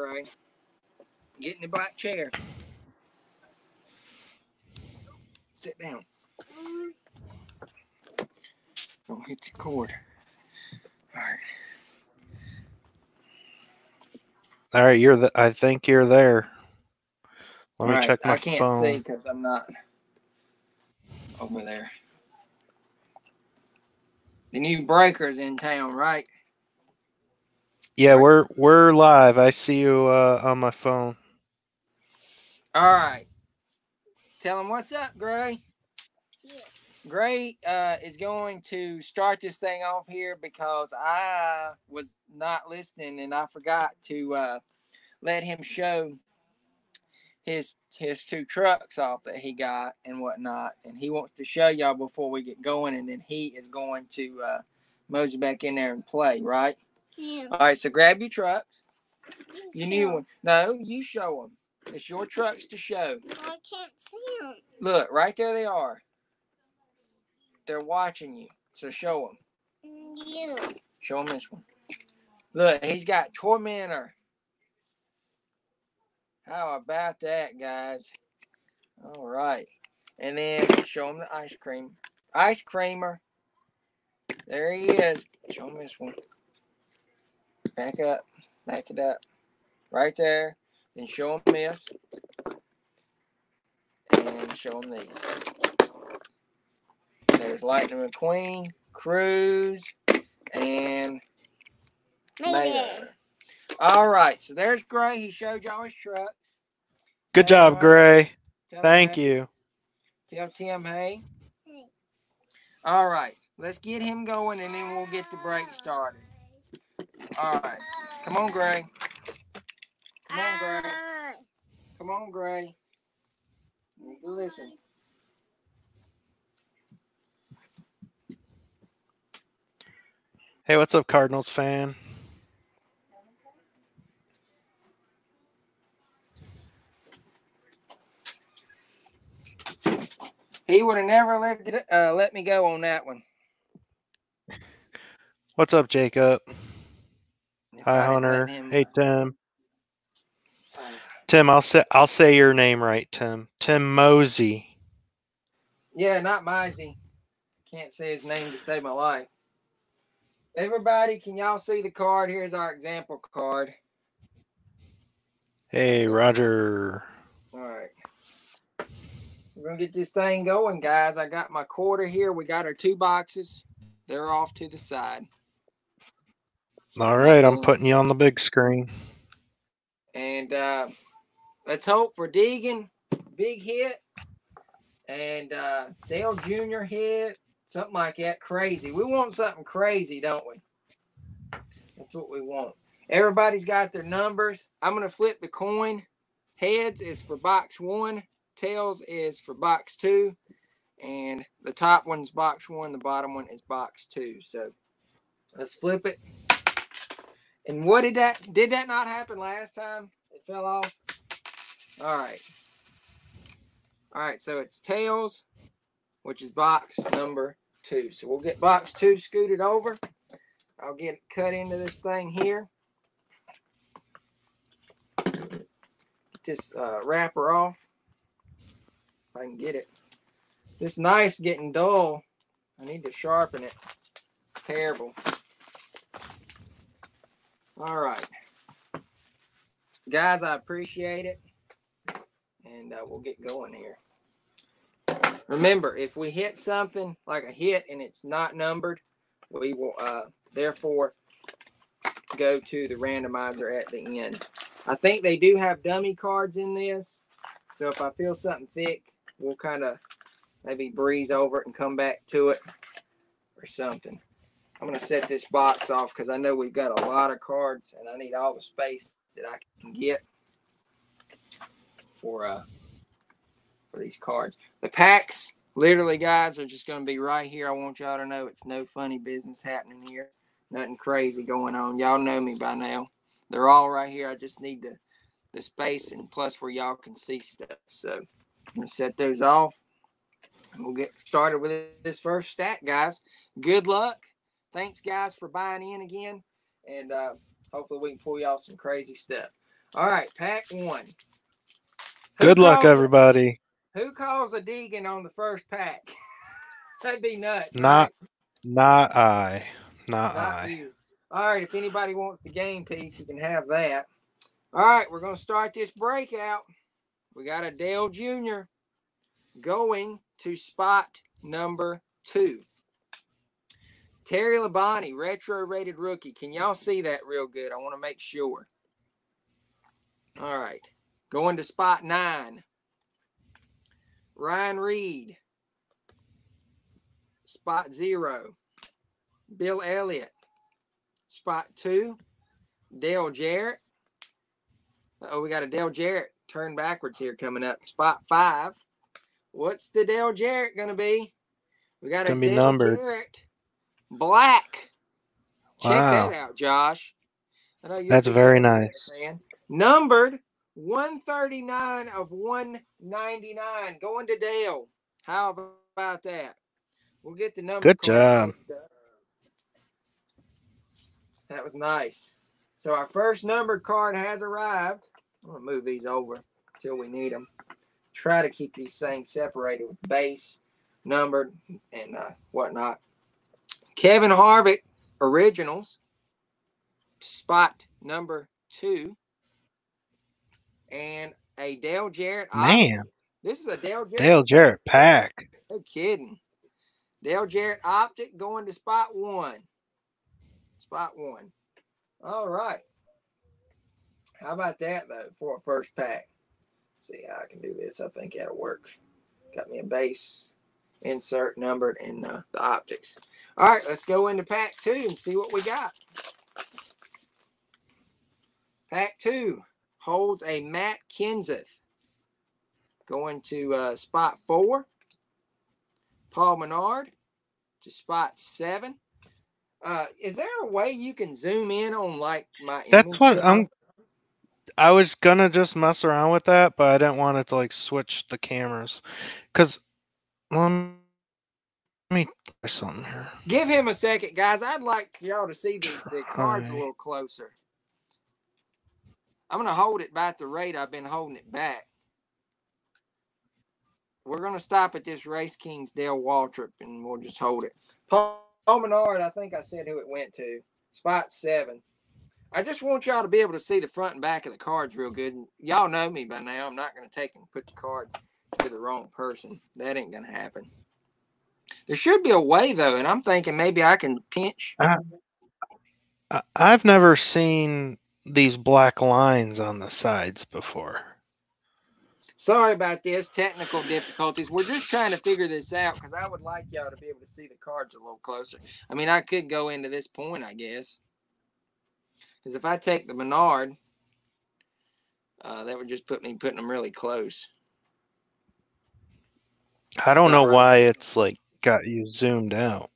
Gray. Get in the black chair. Sit down. Don't hit the cord. All right. All right, you're the. I think you're there. Let me right, check my phone. I can't phone. see because I'm not over there. The new breaker's in town, right? Yeah, we're we're live. I see you uh, on my phone. All right. Tell him what's up, Gray. Yeah. Gray uh, is going to start this thing off here because I was not listening and I forgot to uh, let him show his his two trucks off that he got and whatnot. And he wants to show y'all before we get going, and then he is going to uh, mosey back in there and play, right? Yeah. All right. So grab your trucks. Your new one. No, you show them. It's your trucks to show. I can't see him. Look, right there they are. They're watching you. So show them. You. Show them this one. Look, he's got Tormentor. How about that, guys? All right. And then show him the ice cream. Ice creamer. There he is. Show him this one. Back up. Back it up. Right there. Then show him this. And show him these. There's Lightning McQueen, Cruz, and Mayday. Mayday. All right, so there's Gray. He showed y'all his trucks. Good Hey, job, Ryan. Gray. Tell Thank Tim- you. Tell Tim, hey. Hey. All right, let's get him going, and then we'll get the break started. All right, come on, Gray. Come on, Gray. Ah. Come on, Gray. You need to listen. Hey, what's up, Cardinals fan? He would have never left it, uh, let me go on that one. What's up, Jacob? If Hi, I didn't let Hunter. him- Hey, Tim. Tim, I'll say I'll say your name right, Tim. Tim Mosey. Yeah, not Mizey. Can't say his name to save my life. Everybody, can y'all see the card? Here's our example card. Hey, Roger. All right. We're going to get this thing going, guys. I got my quarter here. We got our two boxes. They're off to the side. All right, I'm putting you on the big screen. And uh, let's hope for Deegan, big hit. And uh, Dale Jr. hit. Something like that. Crazy. We want something crazy, don't we? That's what we want. Everybody's got their numbers. I'm to flip the coin. Heads is for box one, tails is for box two. And the top one's box one, the bottom one is box two. So let's flip it. And what did that did that not happen last time? It fell off. All right. All right, so it's tails, which is box number two. So we'll get box two scooted over. I'll get it cut into this thing here. Get this uh, wrapper off. If I can get it. This knife's getting dull. I need to sharpen it. Terrible. All right. Guys, I appreciate it. And uh, we'll get going here. Remember, if we hit something like a hit and it's not numbered, we will uh, therefore go to the randomizer at the end. I think they do have dummy cards in this. So if I feel something thick, we'll kind of maybe breeze over it and come back to it or something. I'm going to set this box off because I know we've got a lot of cards and I need all the space that I can get for uh for these cards. The packs, literally, guys, are just going to be right here. I want y'all to know it's no funny business happening here. Nothing crazy going on. Y'all know me by now. They're all right here. I just need the the space and plus where y'all can see stuff. So I'm gonna set those off. And we'll get started with this first stack, guys. Good luck. Thanks, guys, for buying in again. And uh, hopefully we can pull y'all some crazy stuff. All right, pack one. Who Good luck, calls- everybody. Who calls a Deegan on the first pack? That'd be nuts. Not- right? Not I. Not, Not I. you. All right, if anybody wants the game piece, you can have that. All right, we're going to start this breakout. We got a Dale Jr. going to spot number two. Terry Labonte, retro rated rookie. Can y'all see that real good? I want to make sure. All right, going to spot nine. Ryan Reed, spot zero. Bill Elliott, spot two. Dale Jarrett. Oh, we got a Dale Jarrett turn backwards here coming up. Spot five. What's the Dale Jarrett going to be? We got a Dale numbered. Jarrett black. Check that out, Josh. I know That's very nice. fan. Numbered 139 of 199 going to Dale. How about that? We'll get the number. Good job. That was nice. So our first numbered card has arrived. I'm gonna move these over till we need them. Try to keep these things separated with base, numbered, and uh, whatnot. Kevin Harvick originals to spot number two, and a Dale Jarrett. optic. Man, this is a Dale Jarrett. Dale Jarrett pack. No kidding. Dale Jarrett Optic going to spot one. Spot one. All right. How about that though for a first pack? see how I can do this. I think that'll work. Got me a base, insert numbered, and uh, the optics. All right, let's go into pack two and see what we got. Pack two holds a Matt Kenseth going to uh, spot four. Paul Menard to spot seven. Uh, is there a way you can zoom in on like my? That's what I'm. I was gonna just mess around with that, but I didn't want it to like switch the cameras, cause let me try something here. Give him a second, guys. I'd like y'all to see the, the cards a little closer. I'm gonna hold it back the rate I've been holding it back. We're gonna stop at this Race Kings Dale Waltrip and we'll just hold it. Paul, Paul Menard, I think I said who it went to. Spot seven. I just want y'all to be able to see the front and back of the cards real good. Y'all know me by now. I'm not gonna take and put the card to the wrong person. That ain't gonna happen. There should be a way though, and I'm thinking maybe I can pinch. I, I've never seen these black lines on the sides before. Sorry about this technical difficulties. We're just trying to figure this out because I would like y'all to be able to see the cards a little closer. I mean, I could go into this point, I guess. Because if I take the Menard, uh, that would just put me putting them really close. I don't know why it's like got you zoomed out,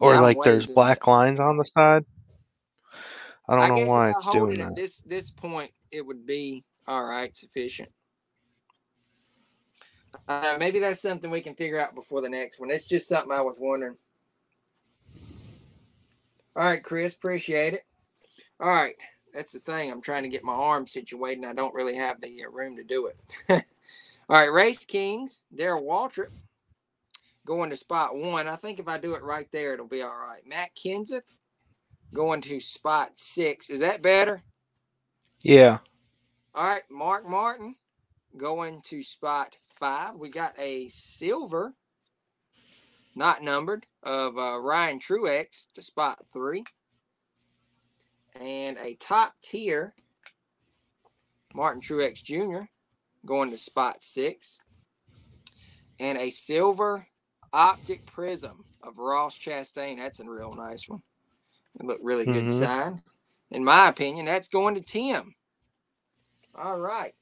or Yeah, like there's black lines on the side. I don't guess know why it's I doing it at that. this this point, it would be all right, sufficient. Uh, maybe that's something we can figure out before the next one. It's just something I was wondering. All right, Chris, appreciate it. All right, that's the thing. I'm trying to get my arm situated, and I don't really have the uh, room to do it. All right, Race Kings, Darrell Waltrip going to spot one. I think if I do it right there, it'll be all right. Matt Kenseth going to spot six. Is that better? Yeah, All right, Mark Martin going to spot five. We got a silver, not numbered, of uh, Ryan Truex to spot three. And a top tier, Martin Truex Jr. going to spot six. And a silver optic prism of Ross Chastain. That's a real nice one. It looked really good Mhm. sign. In my opinion, that's going to Tim. All right.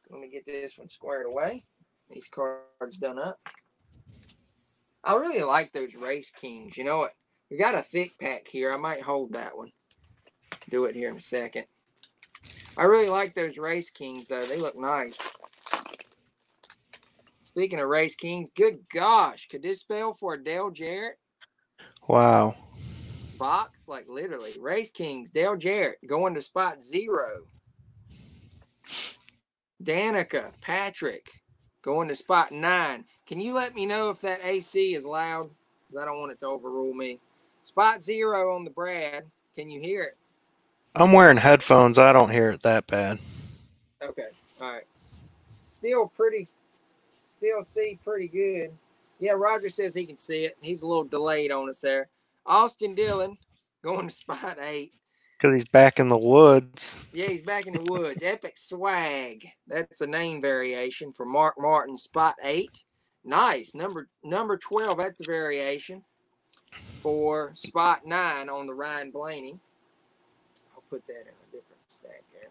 So let me get this one squared away. These cards done up. I really like those Race Kings. You know what? We got a thick pack here. I might hold that one. Do it here in a second. I really like those Race Kings, though. They look nice. Speaking of Race Kings, good gosh, could this spell for Dale Jarrett? wow. box, like literally. Race Kings, Dale Jarrett going to spot zero. Danica, Patrick going to spot nine. Can you let me know if that AC is loud? Because I don't want it to overrule me. Spot zero on the Brad. Can you hear it? I'm wearing headphones. I don't hear it that bad. Okay. All right. Still pretty, still see pretty good. Yeah, Roger says he can see it. He's a little delayed on us there. Austin Dillon going to spot eight. Because he's back in the woods. Yeah, he's back in the woods. Epic Swag. That's a name variation for Mark Martin, spot eight. Nice. Number number 12, that's a variation for spot nine on the Ryan Blaney. I'll put that in a different stack there.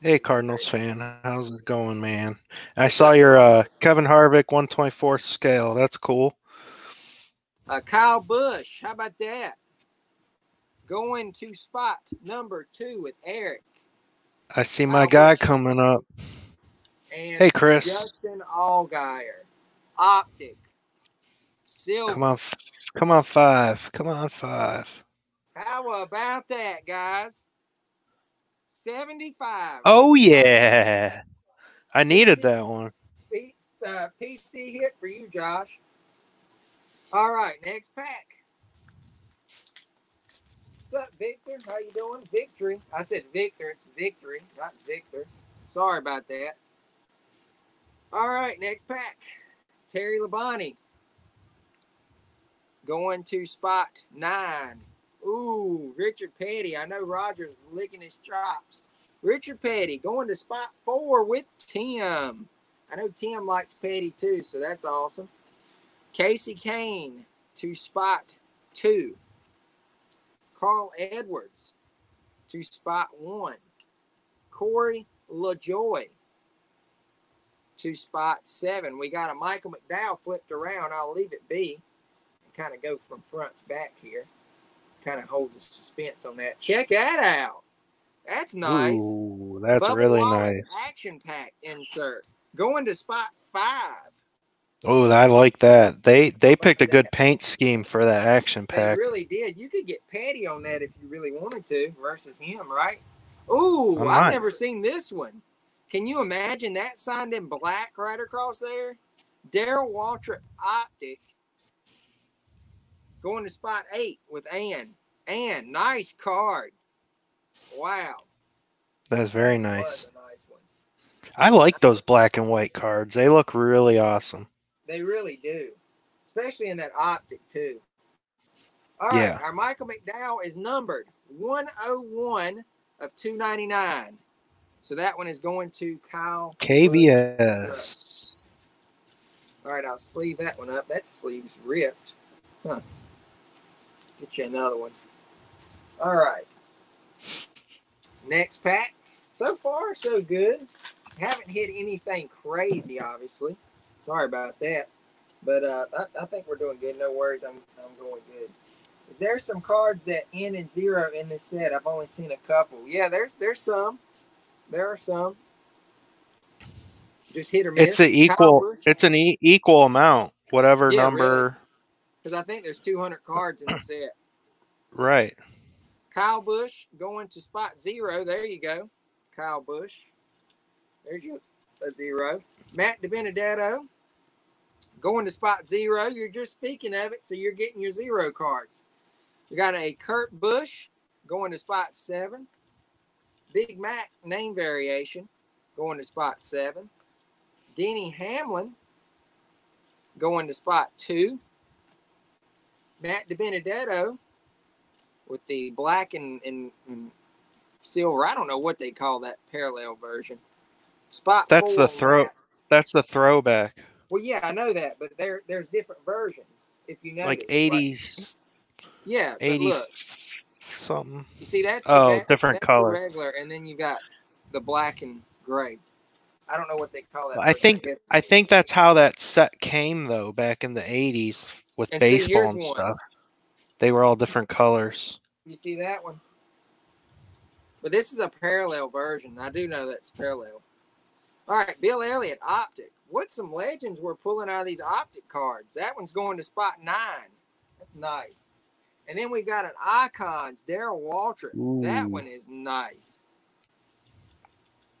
Hey, Cardinals fan, how's it going, man? I saw your uh, Kevin Harvick 124th scale. That's cool. Uh, Kyle Busch, how about that? Going to spot number two with Eric I see my Kyle guy Busch. coming up. and Hey, Chris. Justin Allgaier. Optic. Silver. Come on, come on, five. Come on, five. How about that, guys? 75. Oh yeah, I needed that one. Uh, PC hit for you, Josh. All right, next pack. What's up, Victor? How you doing? Victory. I said Victor. It's Victory, not Victor. Sorry about that. All right, next pack. Terry Labonte. Going to spot nine. Ooh, Richard Petty. I know Roger's licking his chops. Richard Petty going to spot four with Tim. I know Tim likes Petty too, so that's awesome. Kasey Kahne to spot two. Carl Edwards to spot one. Corey LaJoie to spot seven. We got a Michael McDowell flipped around. I'll leave it be and kind of go from front to back here. Kind of hold the suspense on that. Check that out. That's nice. Ooh, that's Bubba really Wallace nice. Action pack insert. Going to spot five. Oh, I like that. They they picked a that. good paint scheme for that action They pack. really did. You could get Petty on that if you really wanted to versus him, right? Ooh, I I've might. never seen this one. Can you imagine that signed in black right across there? Darrell Waltrip Optic going to spot eight with Ann. Ann, nice card. Wow. That's very nice. a nice. I like those black and white cards. They look really awesome. They really do, especially in that optic too. All right, Yeah. our Michael McDowell is numbered 101 of 299. So that one is going to Kyle. Busch. KVS. All right, I'll sleeve that one up. That sleeve's ripped. Huh. Let's get you another one. All right. Next pack. So far, so good. Haven't hit anything crazy, obviously. Sorry about that. But uh, I, I think we're doing good. No worries. I'm, I'm going good. Is there some cards that end in zero in this set? I've only seen a couple. Yeah, there's there's some. There are some. Just hit or miss. It's an equal. It's an e- equal amount. Whatever Yeah, number. because I think there's 200 cards in the set. Right. Kyle Busch going to spot zero. There you go. Kyle Busch. There's your a zero. Matt DiBenedetto going to spot zero. You're just speaking of it, so you're getting your zero cards. You got a Kurt Busch going to spot seven. Big Mac name variation going to spot seven. Denny Hamlin going to spot two. Matt DiBenedetto with the black and, and, and silver. I don't know what they call that parallel version. Spot. That's the throw-. That's the throwback. Well, yeah, I know that, but there there's different versions. If you know, Like 80s Yeah, but 80 look, something. you see that's the Oh, va- different that's color. the regular, and then you got the black and gray. I don't know what they call that. I think guess- I think that's how that set came though back in the 80s with And baseball here's and one. Stuff. They were all different colors. You see that one? But this is a parallel version. I do know that's parallel. All right, Bill Elliott, Optic. What some legends we're pulling out of these Optic cards? That one's going to spot nine. That's nice. And then we got an Icons, Darrell Waltrip. That one is nice.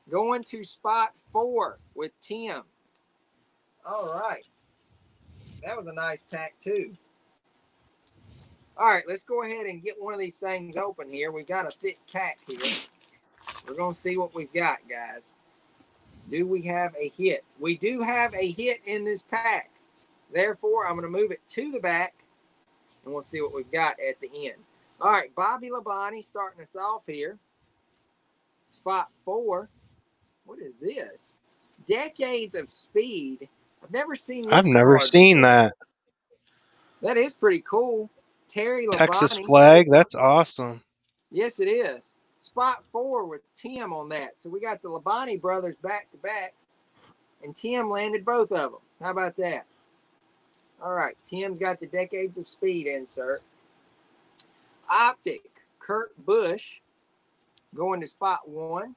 Going to spot four with Tim. All right. That was a nice pack, too. All right, let's go ahead and get one of these things open here. We've got a thick cat here. We're going to see what we've got, guys. Do we have a hit? We do have a hit in this pack. Therefore, I'm going to move it to the back and we'll see what we've got at the end. All right, Bobby Labonte starting us off here. Spot four. What is this? Decades of Speed. I've never seen I've never card seen that. That is pretty cool. Terry Labonte. Texas flag. That's awesome. Yes, it is. Spot four with Tim on that. So we got the Labonte brothers back to back, and Tim landed both of them. How about that? All right, Tim's got the Decades of Speed insert. Optic, Kurt Busch, going to spot one.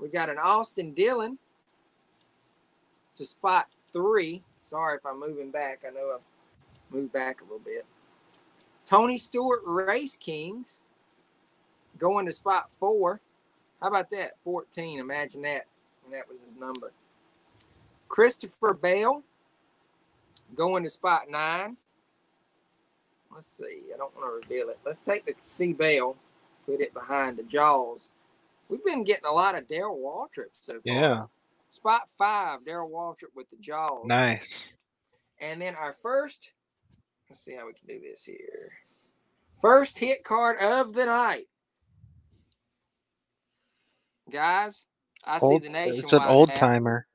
We got an Austin Dillon to spot three. Sorry if I'm moving back. I know I've moved back a little bit. Tony Stewart Race Kings going to spot four. How about that? 14. Imagine that. And that was his number. Christopher Bell going to spot nine. Let's see. I don't want to reveal it. Let's take the C Bell, put it behind the jaws. We've been getting a lot of Darrell Waltrip so far. Yeah. Spot five, Daryl Waltrip with the jaws. Nice. And then our first, let's see how we can do this here. First hit card of the night. Guys, I see the nationwide. it's an old hat. timer.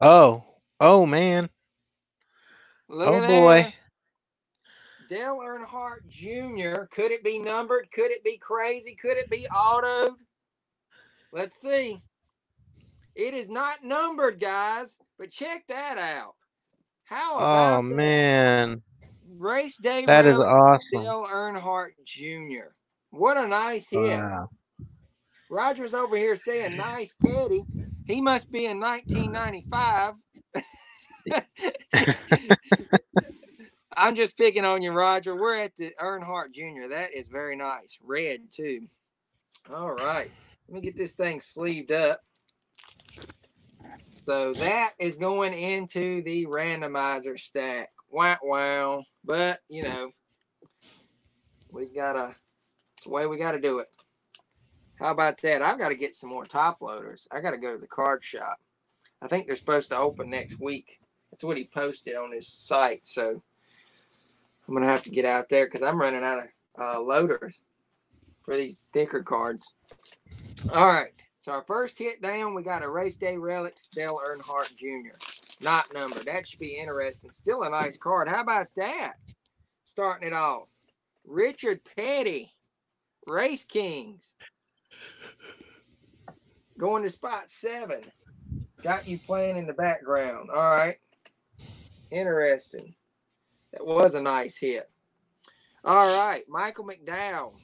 Oh. Oh man. Look oh boy. that. Dale Earnhardt Jr. Could it be numbered? Could it be crazy? Could it be autoed? Let's see. It is not numbered, guys, but check that out. How oh, about Oh that? Race day That is awesome. Dale Earnhardt Jr. What a nice hit. Wow. Roger's over here saying nice Petty. He must be in 1995. I'm just picking on you, Roger. We're at the Earnhardt Jr. That is very nice. Red, too. All right. Let me get this thing sleeved up. So that is going into the randomizer stack. Wow, wow. But, you know, we got to, it's the way we got to do it. How about that? I've got to get some more top loaders. I got to go to the card shop. I think they're supposed to open next week. That's what he posted on his site. So I'm gonna have to get out there because I'm running out of uh, loaders for these thicker cards. All right. So our first hit down, we got a race day relics Dale Earnhardt Jr. Not number. That should be interesting. Still a nice card. How about that? Starting it off. Richard Petty, Race Kings. Going to spot seven. Got you playing in the background. All right. Interesting. That was a nice hit. All right. Michael McDowell.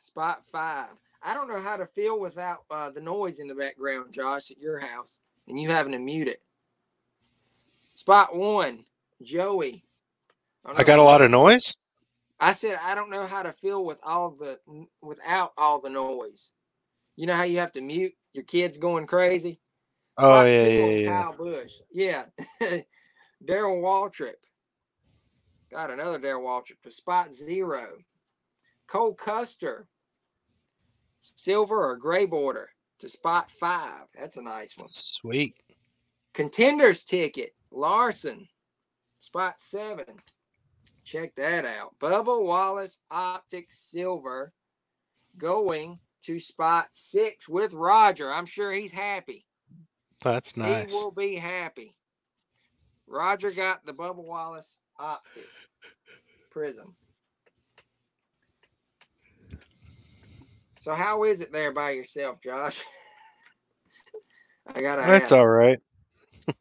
Spot five. I don't know how to feel without uh, the noise in the background, Josh, at your house, and you having to mute it. Spot one, Joey. I got a lot of noise. I said I don't know how to feel with all the without all the noise. You know how you have to mute your kids going crazy. Oh yeah, yeah, yeah. Kyle Busch. Yeah. Darrell Waltrip. Got another Darrell Waltrip to spot zero. Cole Custer. Silver or gray border to spot five. That's a nice one. Sweet. Contenders ticket. Larson. Spot seven. Check that out. Bubba Wallace Optic Silver going to spot six with Roger. I'm sure he's happy. That's nice. He will be happy. Roger got the Bubba Wallace Optic Prism. So how is it there by yourself, Josh? I gotta That's ask. all right.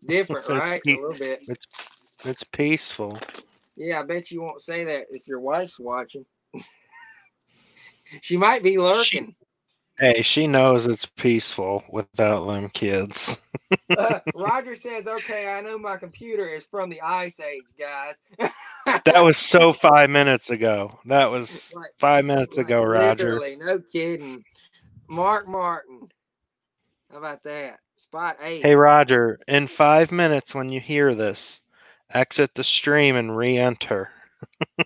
Different, It's right? A little bit. It's peaceful. Yeah, I bet you won't say that if your wife's watching. she might be lurking. Hey, she knows it's peaceful without them kids. Uh, Roger says, "Okay, I know my computer is from the Ice Age, guys." That was so five minutes ago. That was Like- five minutes like, ago, Roger. Literally, no kidding. Mark Martin. How about that? Spot eight. Hey, Roger, in five minutes when you hear this, exit the stream and re enter.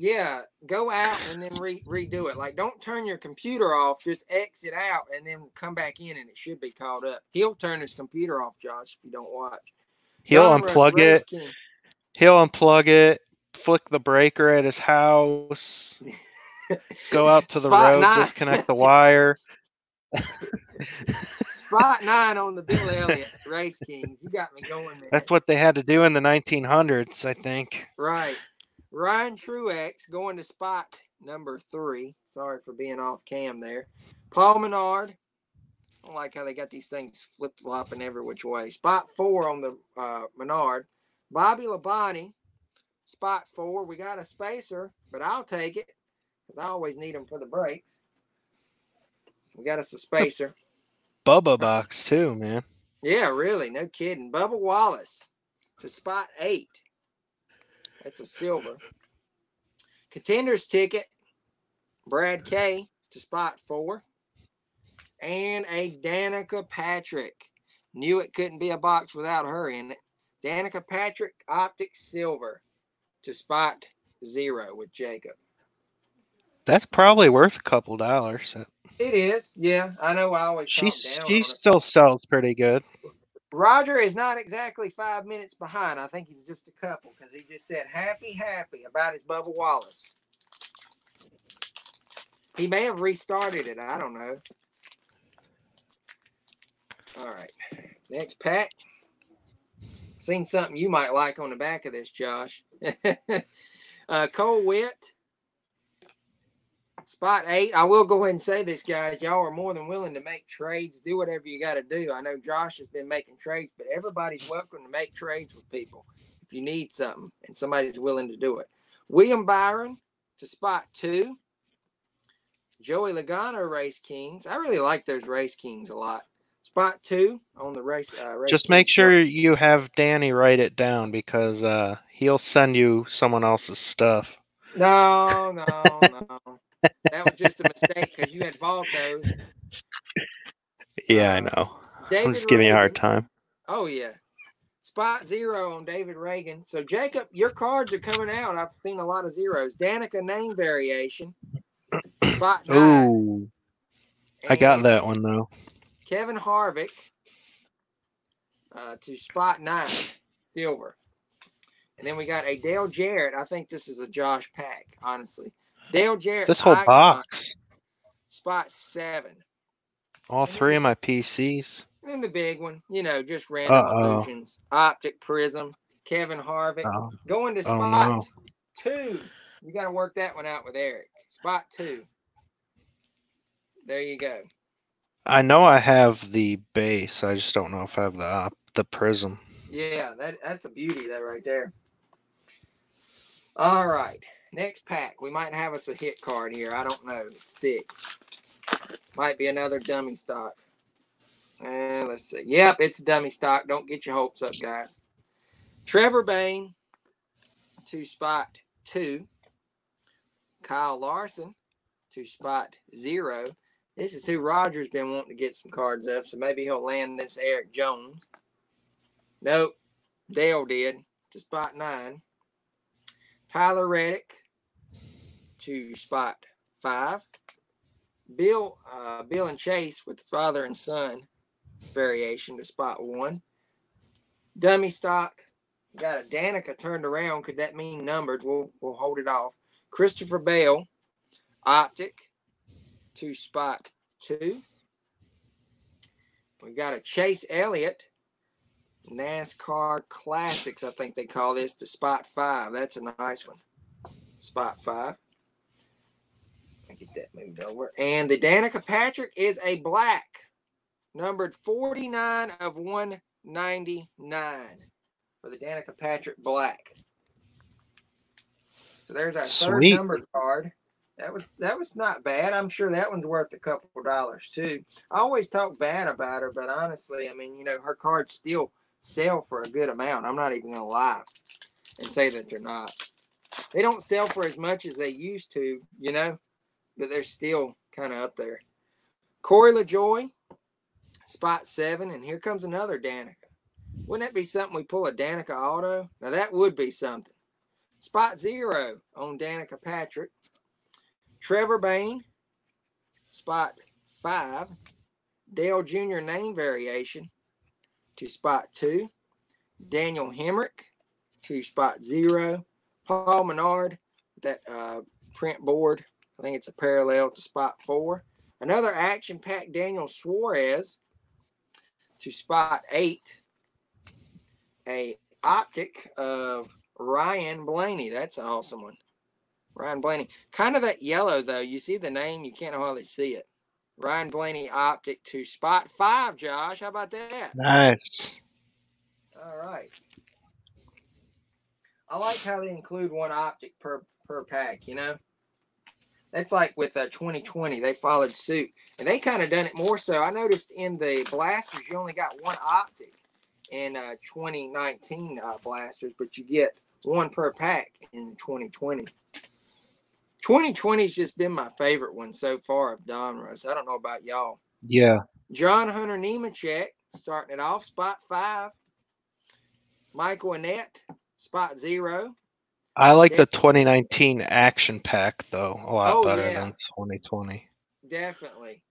Yeah, go out and then re- redo it. Like, don't turn your computer off. Just exit out and then come back in, and it should be called up. He'll turn his computer off, Josh, if you don't watch. He'll Don unplug Race it. He'll unplug it, flick the breaker at his house, go out to the Spot road, nine. disconnect the wire. Spot nine on the Bill Elliott Race Kings. You got me going there. That's what they had to do in the 1900s, I think. Right. Ryan Truex going to spot number three. Sorry for being off cam there. Paul Menard. I don't like how they got these things flip flopping every which way. Spot four on the uh, Menard. Bobby Labonte. Spot four. We got a spacer, but I'll take it because I always need them for the breaks. We got us a spacer. Bubba box, too, man. Yeah, really. No kidding. Bubba Wallace to spot eight. That's a silver. Contenders ticket. Brad K to spot four. And a Danica Patrick. Knew it couldn't be a box without her in it. Danica Patrick Optic Silver to spot zero with Jacob. That's probably worth a couple dollars. It is. Yeah, I know I always She she still sells pretty good. Roger is not exactly five minutes behind. I think he's just a couple because he just said happy, happy about his Bubba Wallace. He may have restarted it. I don't know. All right. Next pack. Seen something you might like on the back of this, Josh. uh, Cole Whitt. Spot eight. I will go ahead and say this, guys. Y'all are more than willing to make trades. Do whatever you got to do. I know Josh has been making trades, but everybody's welcome to make trades with people if you need something and somebody's willing to do it. William Byron to spot two. Joey Logano Race Kings. I really like those Race Kings a lot. Spot two on the race. Uh, race Just make sure you have Danny write it down because uh, he'll send you someone else's stuff. No, no, no. That was just a mistake because you had bought those. Yeah, I Uh, know. David I'm just giving you a hard time. Oh yeah. Spot zero on David Ragan. So Jacob, your cards are coming out. I've seen a lot of zeros. Danica name variation. Spot. Ooh, I got that one though. Kevin Harvick uh, to spot nine, silver. And then we got a Dale Jarrett. I think this is a Josh Pack, honestly. Dale Jarrett. This whole box, Spot seven. all three of my PCs. And the big one, you know, just random Uh-oh. illusions. Optic Prism, Kevin Harvick. Oh, Going to Oh, spot no. two. You got to work that one out with Eric. Spot two. There you go. I know I have the base. I just don't know if I have the op- the prism. Yeah, that that's a beauty that right there. All right. Next pack. We might have us a hit card here. I don't know. Stick. Might be another dummy stock. Uh, let's see. Yep, it's dummy stock. Don't get your hopes up, guys. Trevor Bayne to spot two. Kyle Larson to spot zero. This is who Roger's been wanting to get some cards of, so maybe he'll land this Erik Jones. Nope. Dale did to spot nine. Tyler Reddick to spot five. Bill, uh, Bill and Chase with the father and son variation to spot one. Dummy stock. Got a Danica turned around. Could that mean numbered? We'll we'll hold it off. Christopher Bell, optic to spot two. We got a Chase Elliott NASCAR Classics, I think they call this, to spot five. That's a nice one. Spot five. Over. And the Danica Patrick is a black, numbered 49 of 199 for the Danica Patrick Black. So there's our third Sweet. number card. That was that was not bad. I'm sure that one's worth a couple dollars too. I always talk bad about her, but honestly, I mean, you know, her cards still sell for a good amount. I'm not even gonna lie and say that they're not. They don't sell for as much as they used to, you know, but they're still kind of up there. Corey LaJoie, spot seven, and here comes another Danica. Wouldn't that be something we pull a Danica auto? Now that would be something. Spot zero on Danica Patrick. Trevor Bayne, spot five. Dale Jr. name variation to spot two. Daniel Hemric to spot zero. Paul Menard, that uh, print board. I think it's a parallel to spot four. Another action packed Daniel Suarez to spot eight. A optic of Ryan Blaney. That's an awesome one. Ryan Blaney. Kind of that yellow though. You see the name, you can't hardly see it. Ryan Blaney optic to spot five, Josh. How about that? Nice. All right. I like how they include one optic per per pack, you know? That's like with uh, 2020, they followed suit. And they kind of done it more so. I noticed in the blasters, you only got one optic in uh, 2019 uh, blasters, but you get one per pack in 2020. 2020 has just been my favorite one so far of Donruss. I don't know about y'all. Yeah. John Hunter Nemechek starting it off, spot five. Michael Annett, spot zero. I like the 2019 action pack though a lot Oh, better yeah. than 2020. Definitely.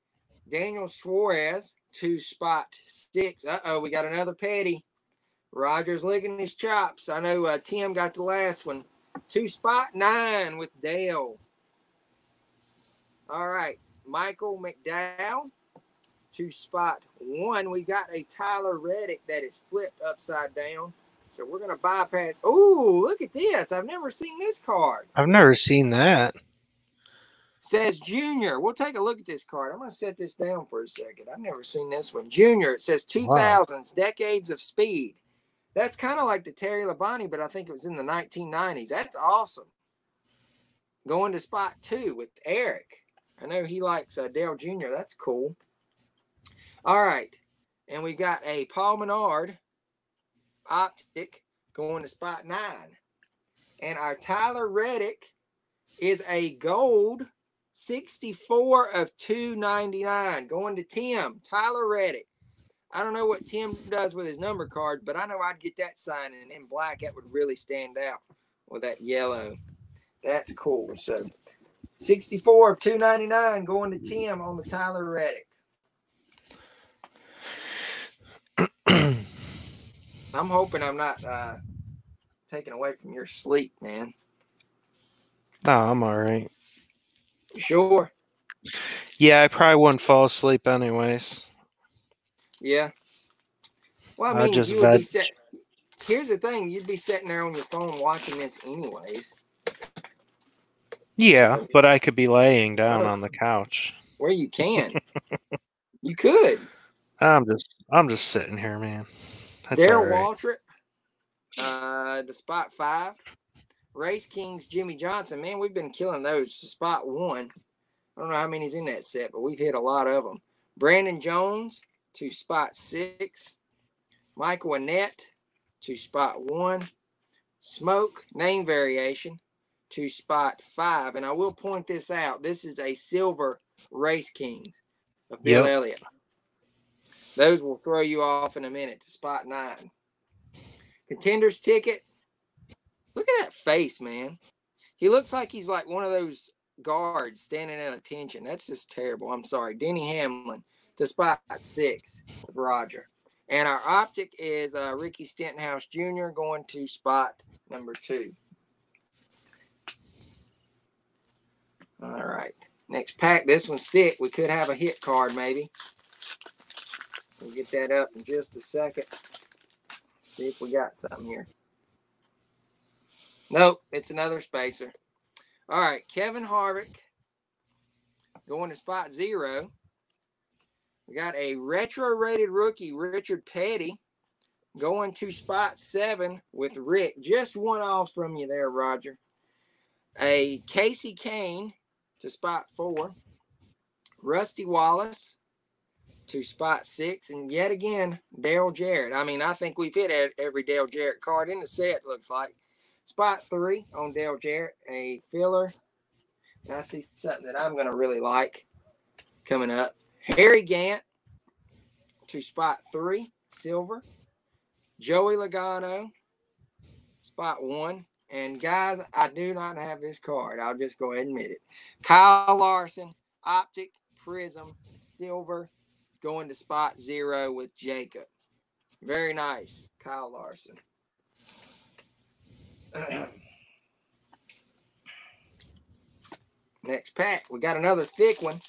Daniel Suarez, two spot six. Uh oh, we got another petty. Rogers licking his chops. I know uh, Tim got the last one. Two spot nine with Dale. All right. Michael McDowell, two spot one. We got a Tyler Reddick that is flipped upside down. So we're going to bypass. Oh, look at this. I've never seen this card. I've never seen that. says Junior. We'll take a look at this card. I'm going to set this down for a second. I've never seen this one. Junior. It says 2000s, decades of speed. That's kind of like the Terry Labonte, but I think it was in the 1990s. That's awesome. Going to spot two with Eric. I know he likes uh, Dale Jr. That's cool. All right. And we got a Paul Menard optic going to spot nine. And our Tyler Reddick is a gold 64 of 299 going to Tim. Tyler Reddick. I don't know what Tim does with his number card, but I know I'd get that sign and in black. That would really stand out with that yellow. That's cool. So 64 of 299 going to Tim on the Tyler Reddick. I'm hoping I'm not uh, taking away from your sleep, man. no, I'm all right. You sure? Yeah, I probably wouldn't fall asleep anyways. Yeah. Well, I I mean, just you would be set. Here's the thing: you'd be sitting there on your phone watching this, anyways. Yeah, but I could be laying down on the couch. Where you can, you could. I'm just I'm just sitting here, man. That's Darrell right. Waltrip, uh, the spot five. Race Kings, Jimmie Johnson. Man, we've been killing those. to Spot one. I don't know how many's in that set, but we've hit a lot of them. Brandon Jones to spot six. Michael Annett to spot one. Smoke name variation to spot five. And I will point this out. This is a silver Race Kings of Bill Yep. Elliott. Those will throw you off in a minute to spot nine. Contenders ticket. Look at that face, man. He looks like he's like one of those guards standing at attention. That's just terrible. I'm sorry. Denny Hamlin to spot six with Roger. And our optic is uh, Ricky Stenhouse Jr. going to spot number two. All right. Next pack. This one's thick. We could have a hit card maybe. We'll get that up in just a second. See if we got something here. Nope, it's another spacer. All right, Kevin Harvick going to spot zero. We got a retro rated rookie, Richard Petty, going to spot seven with Rick. Just one off from you there, Roger. A Kasey Kahne to spot four. Rusty Wallace to spot six. And yet again, Dale Jarrett. I mean, I think we've hit every Dale Jarrett card in the set, looks like. spot three on Dale Jarrett, a filler. And I see something that I'm going to really like coming up. Harry Gant to spot three, silver. Joey Logano, spot one. And guys, I do not have this card. I'll just go ahead and admit it. Kyle Larson, Optic Prism, silver, going to spot zero with Jacob. Very nice, Kyle Larson. Next pack, we got another thick one.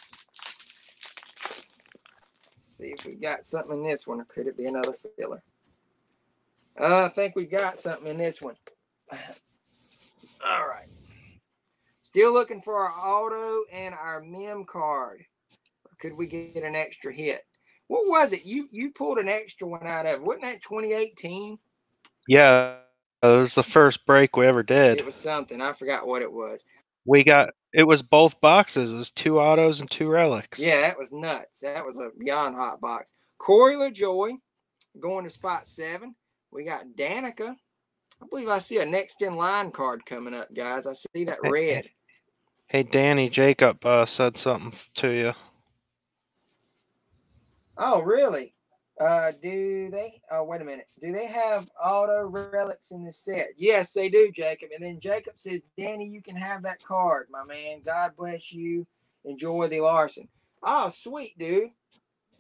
Let's see if we got something in this one, or could it be another filler? Uh, I think we got something in this one. All right. Still looking for our auto and our mem card. Could we get an extra hit? What was it? You you pulled an extra one out of it. Wasn't that 2018? Yeah, it was the first break we ever did. It was something. I forgot what it was. We got it was both boxes. It was two autos and two relics. Yeah, that was nuts. That was a beyond hot box. Corey LaJoie going to spot seven. We got Danica. I believe I see a next in line card coming up, guys. I see that red. Hey, Danny Jacob uh, said something to you. Oh, really? Uh, do they? Oh, wait a minute. Do they have auto relics in this set? Yes, they do, Jacob. And then Jacob says, Danny, you can have that card, my man. God bless you. Enjoy the Larson. Oh, sweet, dude.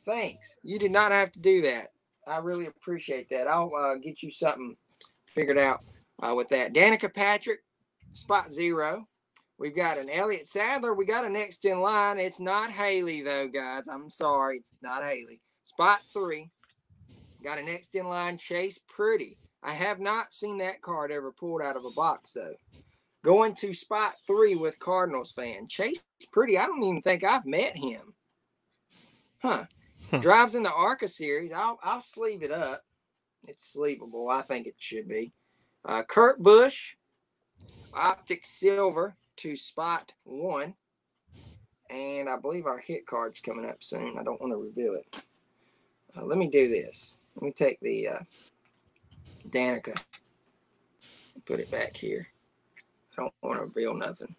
Thanks. You did not have to do that. I really appreciate that. I'll uh, get you something figured out uh, with that. Danica Patrick, spot zero. We've got an Elliott Sadler. We got a next in line. It's not Hailie, though, guys. I'm sorry. It's not Hailie. Spot three. Got a next in line, Chase Purdy. I have not seen that card ever pulled out of a box, though. Going to spot three with Cardinals fan. Chase Purdy, I don't even think I've met him. Huh. Drives in the ARCA series. I'll, I'll sleeve it up. It's sleevable. I think it should be. Uh, Kurt Busch, Optic Silver to spot one. And I believe our hit card's coming up soon. I don't want to reveal it. Uh, let me do this. Let me take the uh, Danica and put it back here. I don't want to reveal nothing.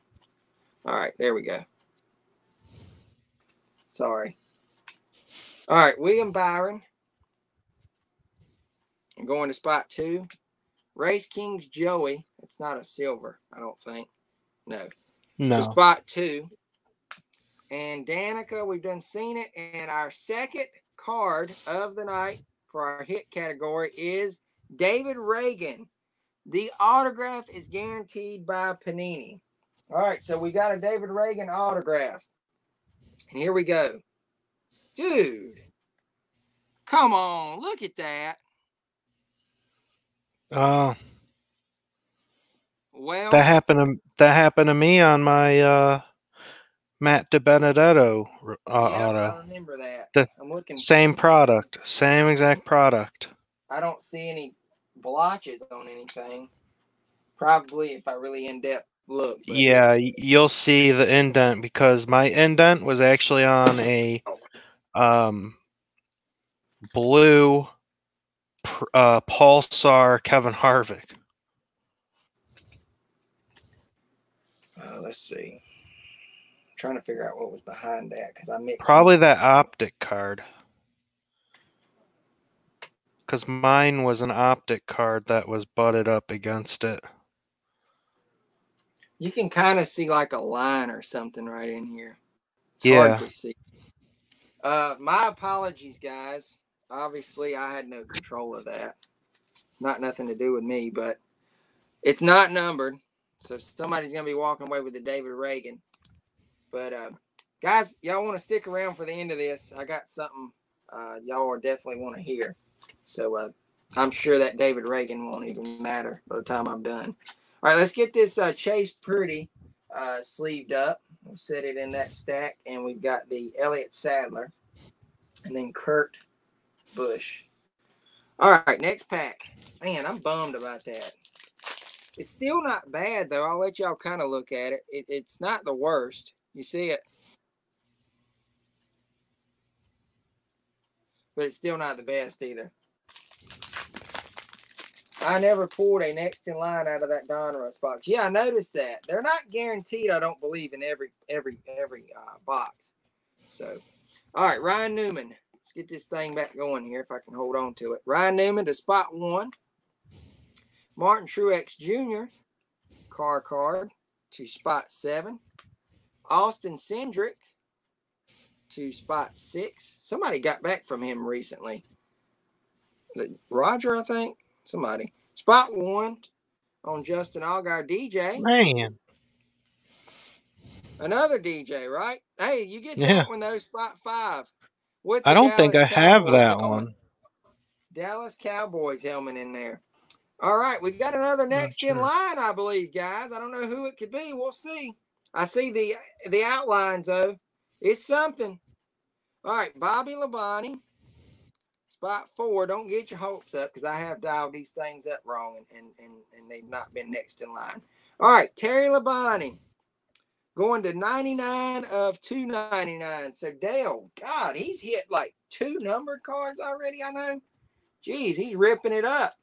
All right, there we go. Sorry. All right, William Byron. I'm going to spot two. Race King's Joey. It's not a silver, I don't think. No. No. To spot two. And Danica, we've done seen it. And our second card of the night for our hit category is David Ragan. The autograph is guaranteed by Panini. All right, so we got a David Ragan autograph. And here we go. Dude, come on, look at that. Uh, Well, that happened to that happened to me on my uh, Matt DiBenedetto uh, yeah, auto. I remember that. The I'm looking. Same product, same exact product. I don't see any blotches on anything. Probably if I really in depth look. Yeah, you'll see the indent because my indent was actually on a um, blue uh, Pulsar Kevin Harvick. Uh, let's see. trying to figure out what was behind that because I mixed. Probably that optic card. Because mine was an optic card that was butted up against it. You can kind of see like a line or something right in here. It's Yeah. hard to see. Uh, my apologies, guys. Obviously, I had no control of that. It's not nothing to do with me, but it's not numbered, so somebody's gonna be walking away with the David Ragan. But uh, guys, y'all want to stick around for the end of this? I got something uh, y'all are definitely want to hear. So uh, I'm sure that David Ragan won't even matter by the time I'm done. All right, let's get this uh, Chase Purdy uh, sleeved up. We'll set it in that stack, and we've got the Elliott Sadler, and then Kurt Busch. All right, next pack. Man, I'm bummed about that. It's still not bad though. I'll let y'all kind of look at it. it. It's not the worst. You see it, but it's still not the best either. I never pulled a next in line out of that Donruss box. Yeah, I noticed that. They're not guaranteed, I don't believe, in every every every uh, box. So, all right, Ryan Newman. Let's get this thing back going here if I can hold on to it. Ryan Newman to spot one. Martin Truex Jr. car card to spot seven. Austin Cindric to spot six. Somebody got back from him recently. Is it Roger, I think? Somebody. Spot one on Justin Allgaier DJ. Man. Another DJ, right? Hey, you get Yeah. that one though, spot five. With I don't think I Dallas have that helmet. one. Dallas Cowboys helmet in there. All right, we got another next in line, I believe, guys. I don't know who it could be. We'll see. I see the the outlines though. It's something. All right, Bobby Labonte, spot four. Don't get your hopes up because I have dialed these things up wrong and, and and and they've not been next in line. All right, Terry Labonte going to 99 of 299. So Dale, God, he's hit like two numbered cards already. I know. Jeez, he's ripping it up.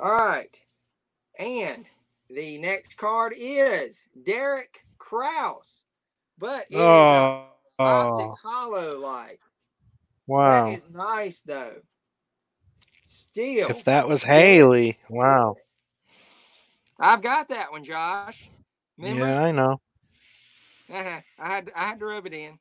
All right. And the next card is Derek Kraus. But it is Oh, a optic oh, hollow light. wow. That is nice though. Still, If that was Hailie, wow. I've got that one, Josh. Remember? Yeah, I know. I had I had to rub it in.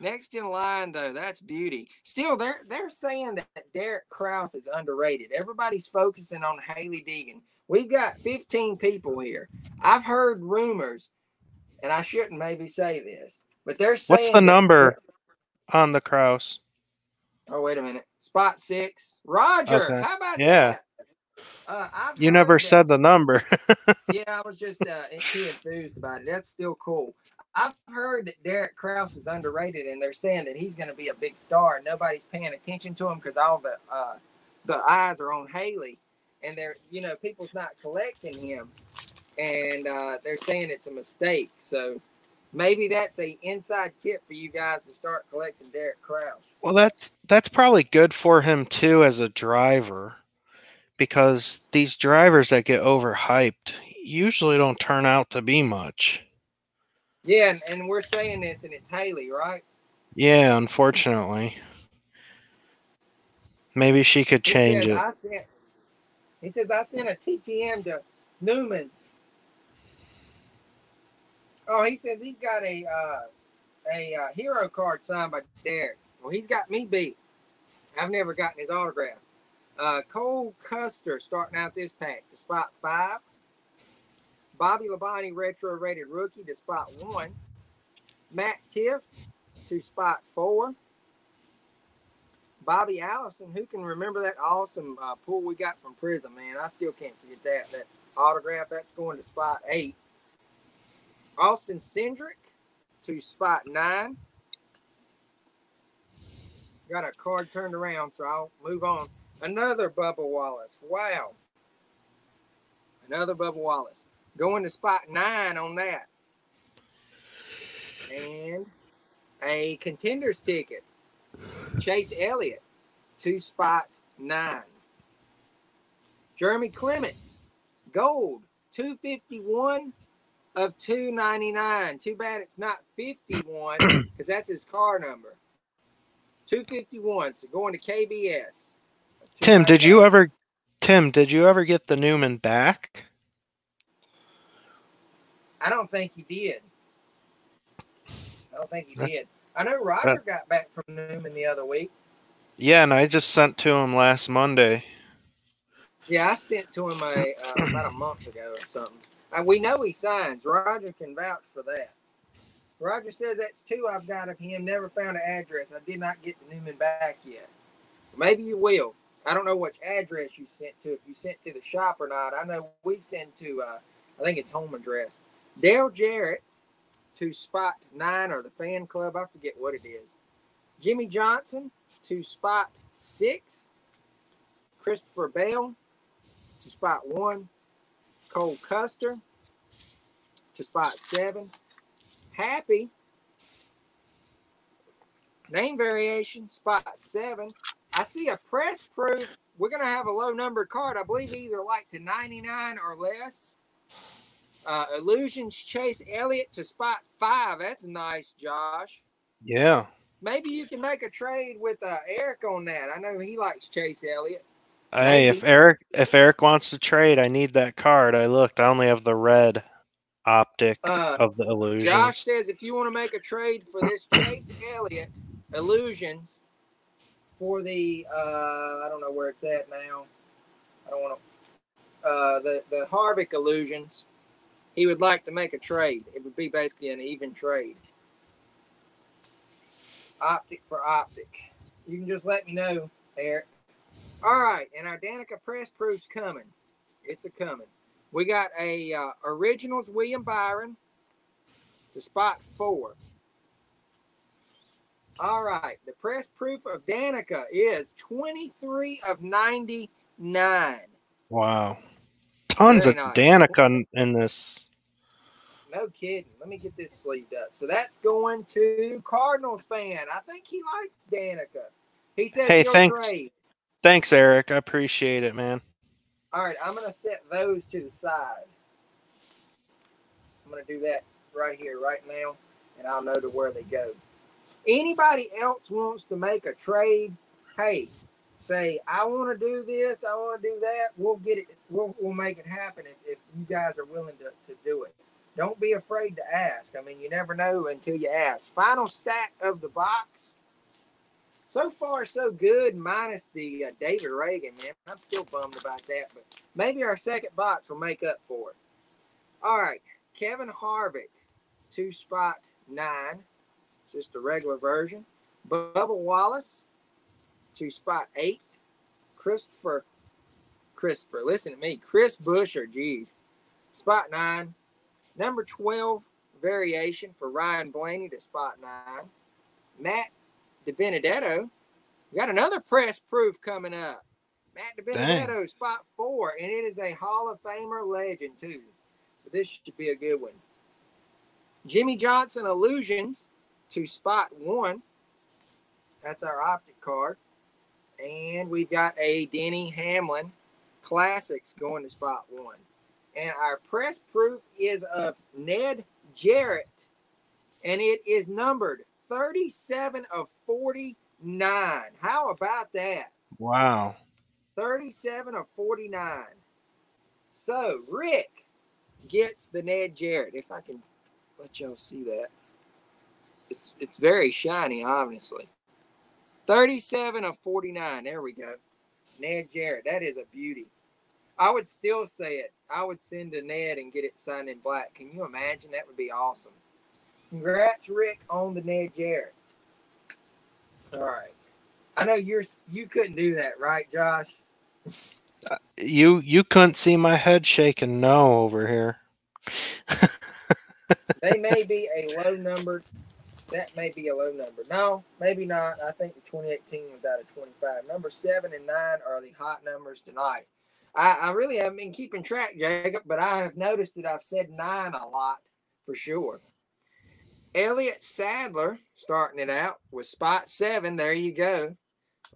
Next in line, though, that's beauty. Still, they're they're saying that Derek Kraus is underrated. Everybody's focusing on Hailie Deegan. We've got 15 people here. I've heard rumors, and I shouldn't maybe say this, but they're saying What's the number on the Kraus? Oh, wait a minute. Spot six. Roger. Okay. How about Yeah. that? Uh, You never that- said the number. yeah, I was just uh, too enthused about it. That's still cool. I've heard that Derek Kraus is underrated, and they're saying that he's going to be a big star, nobody's paying attention to him because all the uh, the eyes are on Hailie, and they're you know people's not collecting him, and uh, they're saying it's a mistake. So maybe that's a inside tip for you guys to start collecting Derek Kraus. Well, that's that's probably good for him too as a driver, because these drivers that get overhyped usually don't turn out to be much. Yeah, and, and we're saying this, and it's Hailie, right? Yeah, unfortunately. Maybe she could change He says, it. I sent, he says, I sent a TTM to Newman. Oh, he says he's got a uh, a uh, hero card signed by Derek. Well, he's got me beat. I've never gotten his autograph. Uh, Cole Custer starting out this pack to spot five. Bobby Labonte retro rated rookie to spot one. Matt Tifft to spot four. Bobby Allison, who can remember that awesome uh, pull we got from Prism, man? I still can't forget that. That autograph, that's going to spot eight. Austin Cindric to spot nine. Got a card turned around, so I'll move on. Another Bubba Wallace. Wow. Another Bubba Wallace. Going to spot nine on that. And a contenders ticket. Chase Elliott to spot nine. Jeremy Clements, gold, 251 of 299. Too bad it's not 51 because that's his car number. 251. So going to KBS. Tim, did you ever Tim, did you ever get the Newman back? I don't think he did. I don't think he did. I know Roger got back from Newman the other week. Yeah, and I just sent to him last Monday. Yeah, I sent to him a uh, about a month ago or something. And we know he signs. Roger can vouch for that. Roger says that's two I've got of him. Never found an address. I did not get the Newman back yet. Maybe you will. I don't know which address you sent to. If you sent to the shop or not. I know we send to. Uh, I think it's home address. Dale Jarrett to spot nine or the fan club. I forget what it is. Jimmie Johnson to spot six. Christopher Bell to spot one. Cole Custer to spot seven. Happy. Name variation, spot seven. I see a press proof we're gonna have a low numbered card. I believe either like to 99 or less. Uh, Illusions Chase Elliott to spot five. That's nice, Josh. Yeah. Maybe you can make a trade with uh, Eric on that. I know he likes Chase Elliott. Hey, if Eric if Eric wants to trade, I need that card. I looked. I only have the red optic Uh, of the illusion. Josh says if you want to make a trade for this Chase Elliott Illusions for the uh, I don't know where it's at now. I don't want to uh, the the Harvick Illusions. He would like to make a trade. It would be basically an even trade. Optic for optic. You can just let me know, Eric. All right, and our Danica press proof's coming. It's a coming. We got a uh, originals William Byron to spot four. All right, the press proof of Danica is 23 of 99. Wow. Tons Very of nice. Danica in- this. No kidding. Let me get this sleeved up. So that's going to Cardinal fan. I think he likes Danica. He says Hey, he'll thank- trade. Thanks, Eric. I appreciate it, man. All right, I'm gonna set those to the side. I'm gonna do that right here, right now, and I'll know to where they go. Anybody else wants to make a trade? Hey, say I want to do this, I want to do that. We'll get it. We'll, we'll make it happen if, if you guys are willing to, to do it. Don't be afraid to ask. I mean, you never know until you ask. Final stack of the box. So far, so good, minus the uh, David Ragan, man. I'm still bummed about that, but maybe our second box will make up for it. All right, Kevin Harvick, two spot nine, just a regular version. Bubba Wallace, two spot eight. Christopher, Christopher, listen to me. Chris Buescher, geez, spot nine. Number 12 variation for Ryan Blaney to spot nine. Matt DiBenedetto. We got another press proof coming up. Matt DiBenedetto, spot four, and it is a Hall of Famer legend, too. So this should be a good one. Jimmie Johnson Illusions to spot one. That's our optic card. And we've got a Denny Hamlin Classics going to spot one. And our press proof is of Ned Jarrett, and it is numbered 37 of 49. How about that? Wow. 37 of 49. So Rick gets the Ned Jarrett. If I can let y'all see that. It's it's very shiny, obviously. 37 of 49. There we go. Ned Jarrett. That is a beauty. I would still say it. I would send to Ned and get it signed in black. Can you imagine? That would be awesome. Congrats, Rick, on the Ned Jarrett. All right. I know you're you couldn't do that, right, Josh? You you couldn't see my head shaking no over here. They may be a low number. That may be a low number. No, maybe not. I think the 2018 was out of 25. Number seven and nine are the hot numbers tonight. I, I really haven't been keeping track, Jacob, but I have noticed that I've said nine a lot for sure. Elliott Sadler starting it out with spot seven. There you go.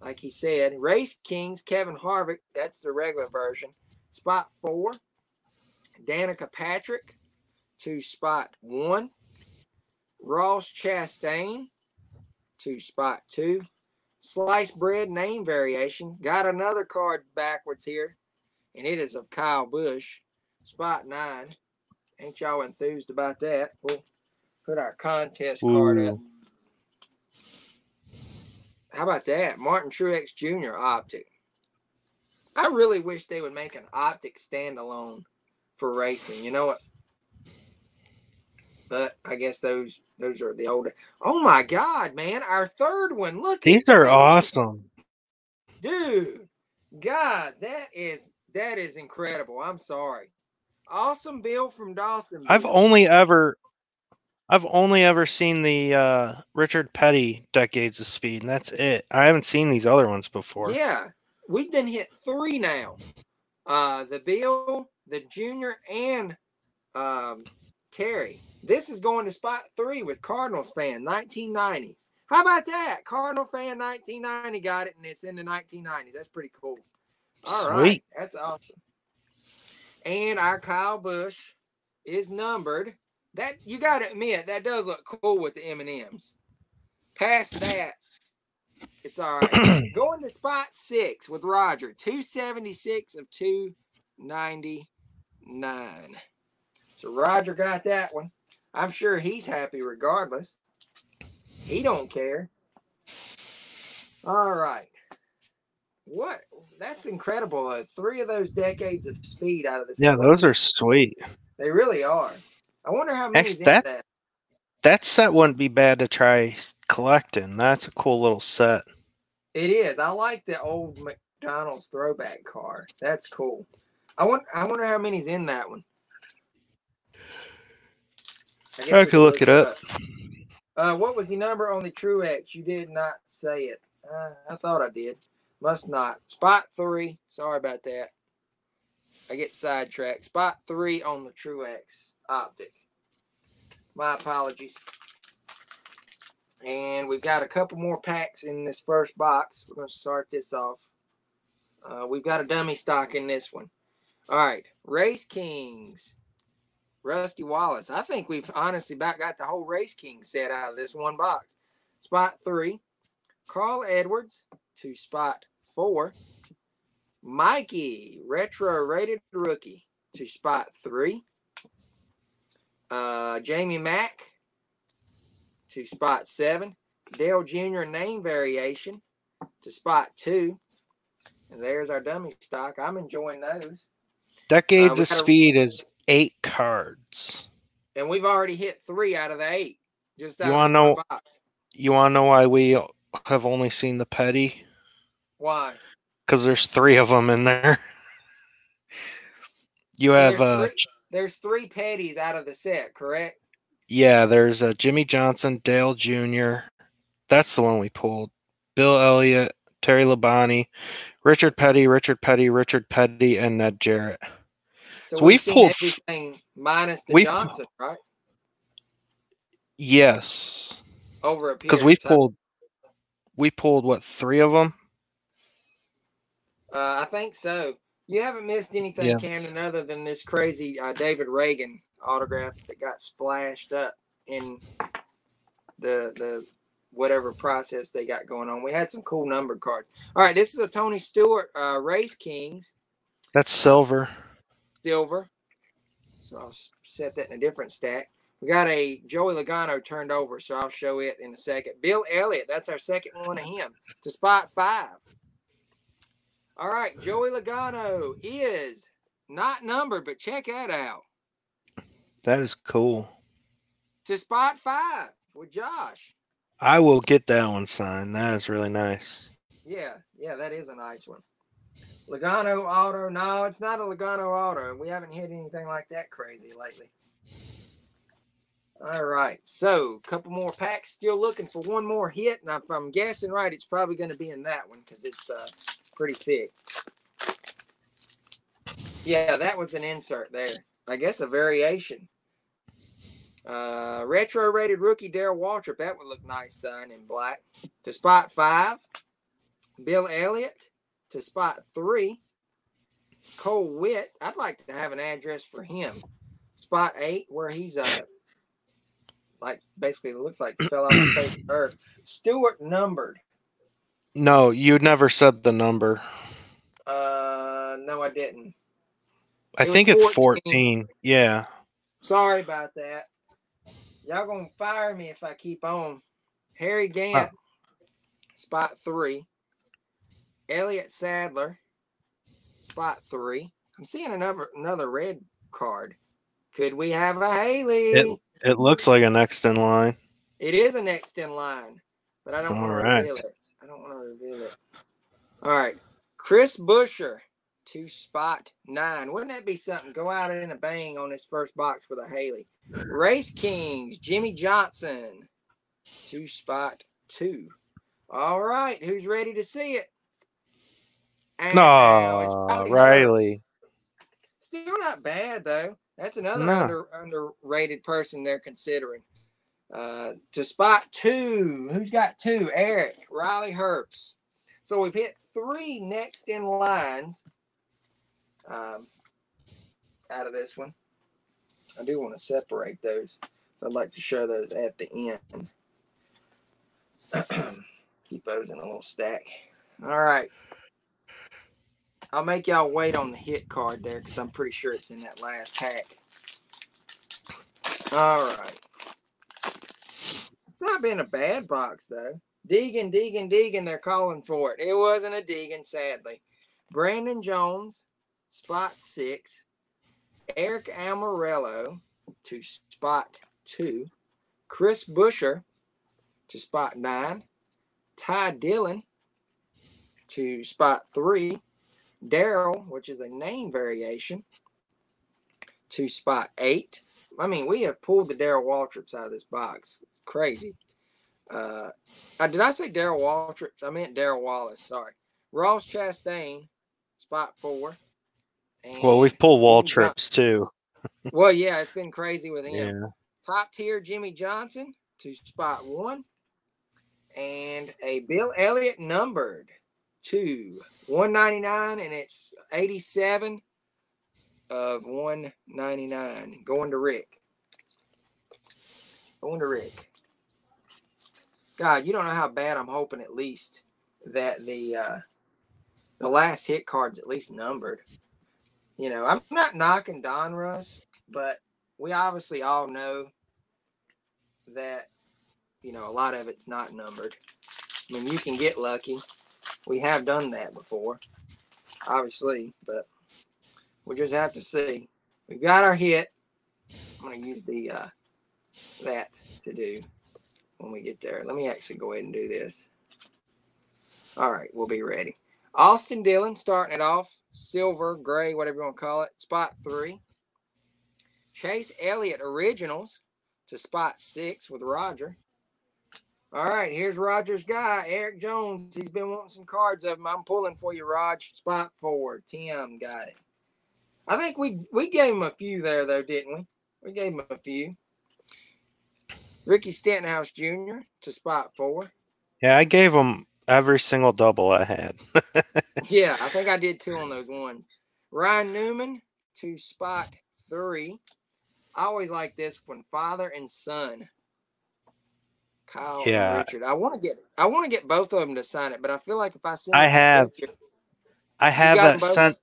Like he said, Race Kings, Kevin Harvick. That's the regular version. Spot four. Danica Patrick to spot one. Ross Chastain to spot two. Sliced bread name variation. Got another card backwards here, and it is of Kyle Busch. Spot nine. Ain't y'all enthused about that? We'll put our contest card up. How about that? Martin Truex Jr. optic. I really wish they would make an optic standalone for racing. You know what? But I guess those those are the older. Oh my god, man! Our third one. Look. at These are that. awesome. dude. Guys, that is that is incredible. I'm sorry. Awesome Bill from Dawson. I've only ever I've only ever seen the uh Richard Petty Decades of Speed, and that's it. I haven't seen these other ones before. Yeah, we've been hit three now. Uh, the Bill, the Junior, and um, Terry. This is going to spot three with Cardinals fan, 1990s. How about that? Cardinal fan, 1990 got it, and it's in the 1990s. That's pretty cool. All right, Sweet. That's awesome. And our Kyle Busch is numbered. That you got to admit that does look cool with the M and M's. Past that, it's all right. Going to spot six with Roger, two seventy six of two ninety nine. So Roger got that one. I'm sure he's happy regardless. He don't care. All right. What? That's incredible. Uh, three of those decades of speed out of this. Yeah, those are sweet. They really are. I wonder how many's in that- that. That set wouldn't be bad to try collecting. That's a cool little set. It is. I like the old McDonald's throwback car. That's cool. I want. I wonder how many's in that one. Guess I could look it up. Uh, what was the number on the Truex? You did not say it. Uh, I thought I did. Must not. Spot three. Sorry about that. I get sidetracked. Spot three on the Truex optic. My apologies. And we've got a couple more packs in this first box. We're going to start this off. Uh, we've got a dummy stock in this one. All right. Race Kings. Rusty Wallace. I think we've honestly about got the whole Race King set out of this one box. Spot three. Carl Edwards to spot four. Mikey, retro rated rookie to spot three. Uh, Jamie Mack to spot seven. Dale Jr. name variation to spot two. And there's our dummy stock. I'm enjoying those. Decades we of Speed is eight cards. And we've already hit three out of the eight. Just out You of wanna know-. You want to know why we have only seen the Petty? Why? Because there's three of them in there. You So have, there's, uh, three, there's three petties out of the set, correct? yeah, there's uh, Jimmie Johnson, Dale Jr. That's the one we pulled. Bill Elliott, Terry Labonte, Richard Petty, Richard Petty, Richard Petty, and Ned Jarrett. So, So we've we've pulled- everything minus the Johnson, right? Yes, Over a because we pulled, we pulled what three of them? Uh, I think so. You haven't missed anything, Yeah. Camden, other than this crazy uh, David Ragan autograph that got splashed up in the the whatever process they got going on. We had some cool numbered cards. All right, this is a Tony Stewart uh, Race Kings That's silver. Silver. So I'll set that in a different stack. We got a Joey Logano turned over, so I'll show it in a second. Bill Elliott, that's our second one of him to spot five. All right, Joey Logano is not numbered, but check that out. That is cool. To spot five with Josh. I will get that one signed. That is really nice. Yeah, yeah, that is a nice one. Logano auto. No, it's not a Logano auto. We haven't hit anything like that crazy lately. All right, so a couple more packs. Still looking for one more hit, and if I'm guessing right, it's probably going to be in that one because it's uh, pretty thick. Yeah, that was an insert there. I guess a variation. Uh, retro rated rookie Darrell Waltrip. That would look nice, son, in black. To spot five. Bill Elliott to spot three. Cole Whitt. I'd like to have an address for him. Spot eight, where he's uh like basically it looks like he fell off the face of the earth. Stewart numbered. No, you never said the number. Uh no, I didn't. I It think it's 14. 14. Yeah. Sorry about that. Y'all gonna fire me if I keep on. Harry Gant, spot three. Elliott Sadler, spot three. I'm seeing another another red card. Could we have a Hailie? It- It looks like a next in line. It is a next in line, but I don't want to reveal it. I don't want to reveal it. All right. Chris Buescher to spot nine. Wouldn't that be something? Go out in a bang on this first box with a Hailie. Race Kings, Jimmie Johnson to spot two. All right. Who's ready to see it? And now it's Aw, Riley Riley. Still not bad though. That's another No. under underrated person they're considering. Uh, to spot two, who's got two? Eric Riley Herbst So we've hit three next in lines um, out of this one. I do want to separate those. So I'd like to show those at the end. Keep those in a little stack. All right. I'll make y'all wait on the hit card there because I'm pretty sure it's in that last pack. All right. It's not been a bad box though. Deegan, Deegan, Deegan, they're calling for it. It wasn't a Deegan, sadly. Brandon Jones, spot six. Aric Almirola to spot two. Chris Buescher to spot nine. Ty Dillon to spot three. Darrell, which is a name variation, to spot eight. I mean, we have pulled the Darrell Waltrips out of this box. It's crazy. Uh, uh, did I say Darrell Waltrips? I meant Darrell Wallace. Sorry. Ross Chastain, spot four. Well, we've pulled Waltrips too. Well, yeah, it's been crazy with him. Yeah. Top tier Jimmie Johnson to spot one. And a Bill Elliott numbered to 199, and it's 87 of 199. Going to Rick. Going to Rick. God, you don't know how bad I'm hoping at least that the uh the last hit card's at least numbered. You know, I'm not knocking Donruss, but we obviously all know that you know a lot of it's not numbered. I mean, you can get lucky. We have done that before, obviously, but we just have to see. We got our hit. I'm gonna use the uh, that to do when we get there. Let me actually go ahead and do this. All right, we'll be ready. Austin Dillon starting it off, silver, gray, whatever you want to call it, spot three. Chase Elliott Originals to spot six with Roger. All right, here's Roger's guy, Erik Jones. He's been wanting some cards of him. I'm pulling for you, Rog. Spot four. Tim got it. I think we we gave him a few there though, didn't we? We gave him a few. Ricky Stenhouse Jr. to spot four. Yeah, I gave him every single double I had. Yeah, I think I did two on those ones. Ryan Newman to spot three. I always like this one, father and son. Kyle Yeah. and Richard. I want to get I want to get both of them to sign it, but I feel like if I send I have. Richard- I have that sent.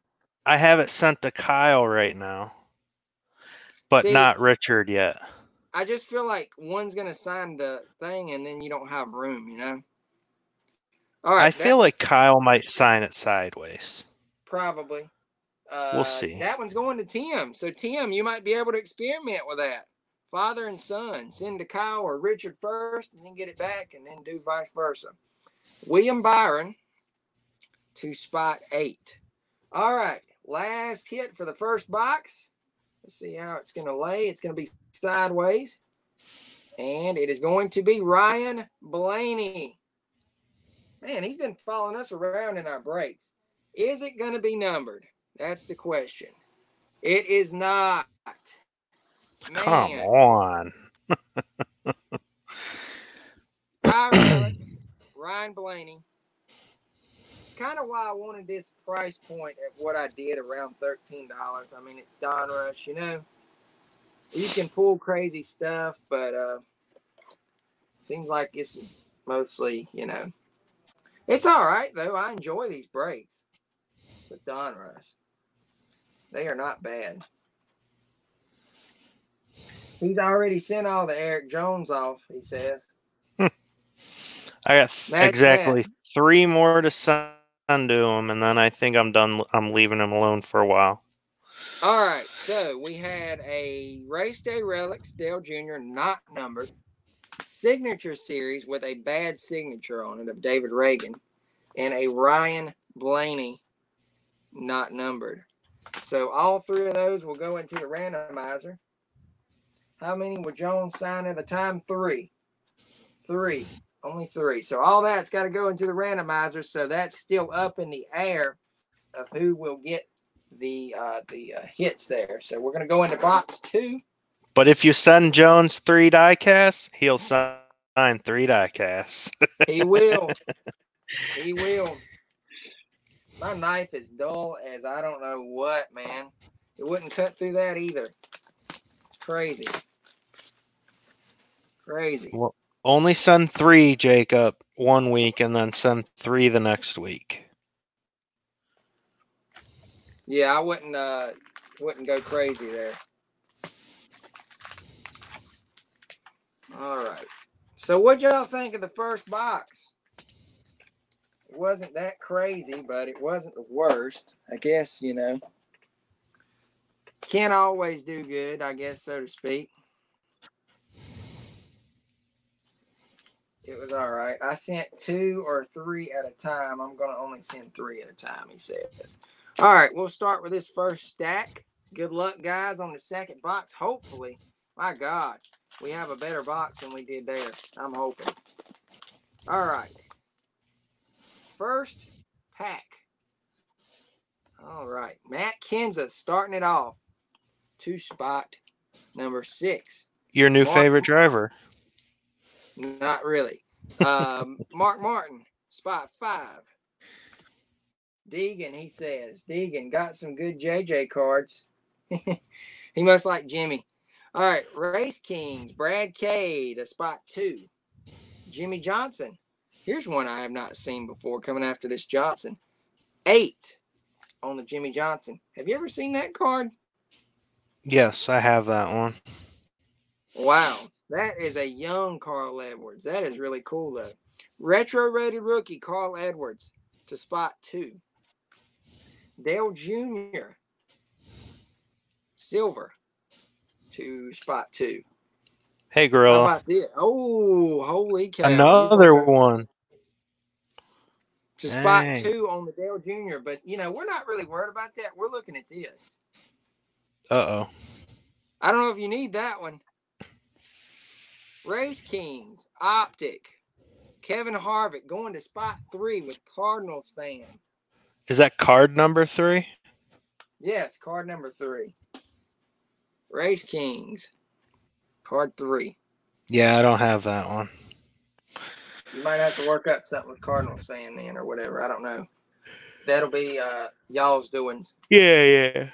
I have it sent to Kyle right now, but See- not Richard yet. I just feel like one's gonna sign the thing and then you don't have room, you know. All right, I that- feel like Kyle might sign it sideways. Probably. Uh, we'll see. That one's going to Tim. So Tim, you might be able to experiment with that. Father and son. Send to Kyle or Richard first, and then get it back, and then do vice versa. William Byron to spot eight. All right. Last hit for the first box. Let's see how it's going to lay. It's going to be sideways. And it is going to be Ryan Blaney. Man, he's been following us around in our breaks. Is it going to be numbered? That's the question. It is not. Come on. Ty Relic, Ryan Blaney. It's kind of why I wanted this price point at what I did around $13. I mean, it's Donruss, you know. You can pull crazy stuff, but uh seems like this is mostly, you know. It's all right though. I enjoy these breaks with Donruss. They are not bad. He's already sent all the Erik Jones off, he says. I got th- Not exactly three more to send to him, and then I think I'm done. I'm leaving him alone for a while. All right, so we had a Race Day Relics Dale Jr. not numbered signature series with a bad signature on it of David Ragan and a Ryan Blaney not numbered. So all three of those will go into the randomizer. How many would Jones sign at a time? Three. Three. Only three. So all that's got to go into the randomizer. So that's still up in the air of who will get the uh, the uh, hits there. So we're gonna go into box two. But if you send Jones three die casts, he'll sign three die casts. He will. he will. My knife is dull as I don't know what, man. It wouldn't cut through that either. It's crazy. Crazy. Well, only send three, Jacob, one week, and then send three the next week. Yeah, I wouldn't uh wouldn't go crazy there. All right. So what y'all think of the first box? It wasn't that crazy, but it wasn't the worst. I guess, you know. Can't always do good, I guess, so to speak. It was all right. I sent two or three at a time. I'm going to only send three at a time, he says. All right, we'll start with this first stack. Good luck, guys, on the second box. Hopefully, my God, we have a better box than we did there. I'm hoping. All right. First pack. All right. Matt Kenseth starting it off. Two spot number six. Your new Mark- favorite driver. Not really. Um, Mark Martin, spot five. Deegan, he says. Deegan got some good JJ cards. he must like Jimmie. All right, Race Kings, Brad Cade, a spot two. Jimmie Johnson. Here's one I have not seen before coming after this Johnson. Eight on the Jimmie Johnson. Have you ever seen that card? Yes, I have that one. Wow, that is a young Carl Edwards. That is really cool, though. Retro rated rookie Carl Edwards to spot two. Dale Jr. Silver to spot two. Hey, How Gorilla. about this? Oh, holy cow. Another one. To spot Dang. two on the Dale Jr., but you know, we're not really worried about that. We're looking at this. Uh oh. I don't know if you need that one. Race Kings, Optic, Kevin Harvick going to spot three with Cardinals fan. Is that card number three? Yes, card number three. Race Kings, card three. Yeah, I don't have that one. You might have to work up something with Cardinals fan then or whatever. I don't know. That'll be uh y'all's doings. Yeah, yeah.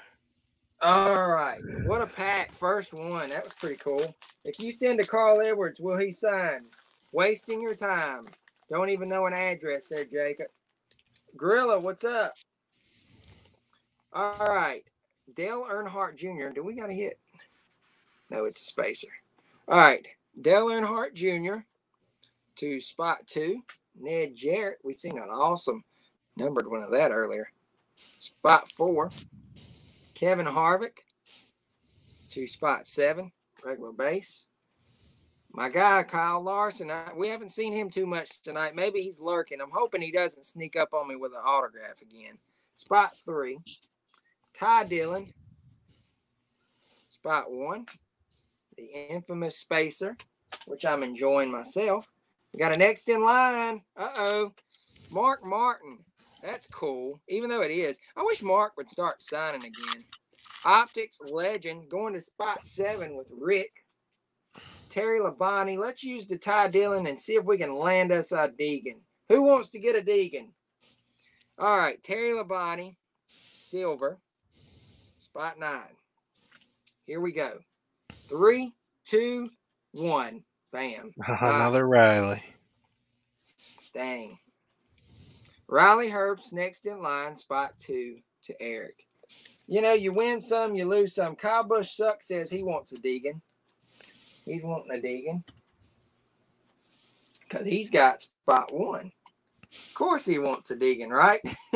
All right. What a pack. First one. That was pretty cool. If you send to Carl Edwards, will he sign? Wasting your time. Don't even know an address there, Jacob. Gorilla, what's up? All right. Dale Earnhardt Jr. Do we got a hit? No, it's a spacer. All right. Dale Earnhardt Jr. to spot two. Ned Jarrett. We seen an awesome numbered one of that earlier. Spot four. Kevin Harvick to spot seven, regular base. My guy, Kyle Larson, I, we haven't seen him too much tonight. Maybe he's lurking. I'm hoping he doesn't sneak up on me with an autograph again. Spot three, Ty Dillon. Spot one, the infamous Spacer, which I'm enjoying myself. We got a next in line. Uh oh. Mark Martin. That's cool, even though it is. I wish Mark would start signing again. Optics legend going to spot seven with Rick. Terry Labonte. Let's use the Ty Dillon and see if we can land us a Deegan. Who wants to get a Deegan? All right, Terry Labonte, silver, spot nine. Here we go. Three, two, one. Bam. Another Riley. Dang. Riley Herbst next in line, spot two to Eric. You know, you win some, you lose some. Kyle Bush Suck says he wants a Deegan. He's wanting a Deegan. Because he's got spot one. Of course he wants a Deegan, right?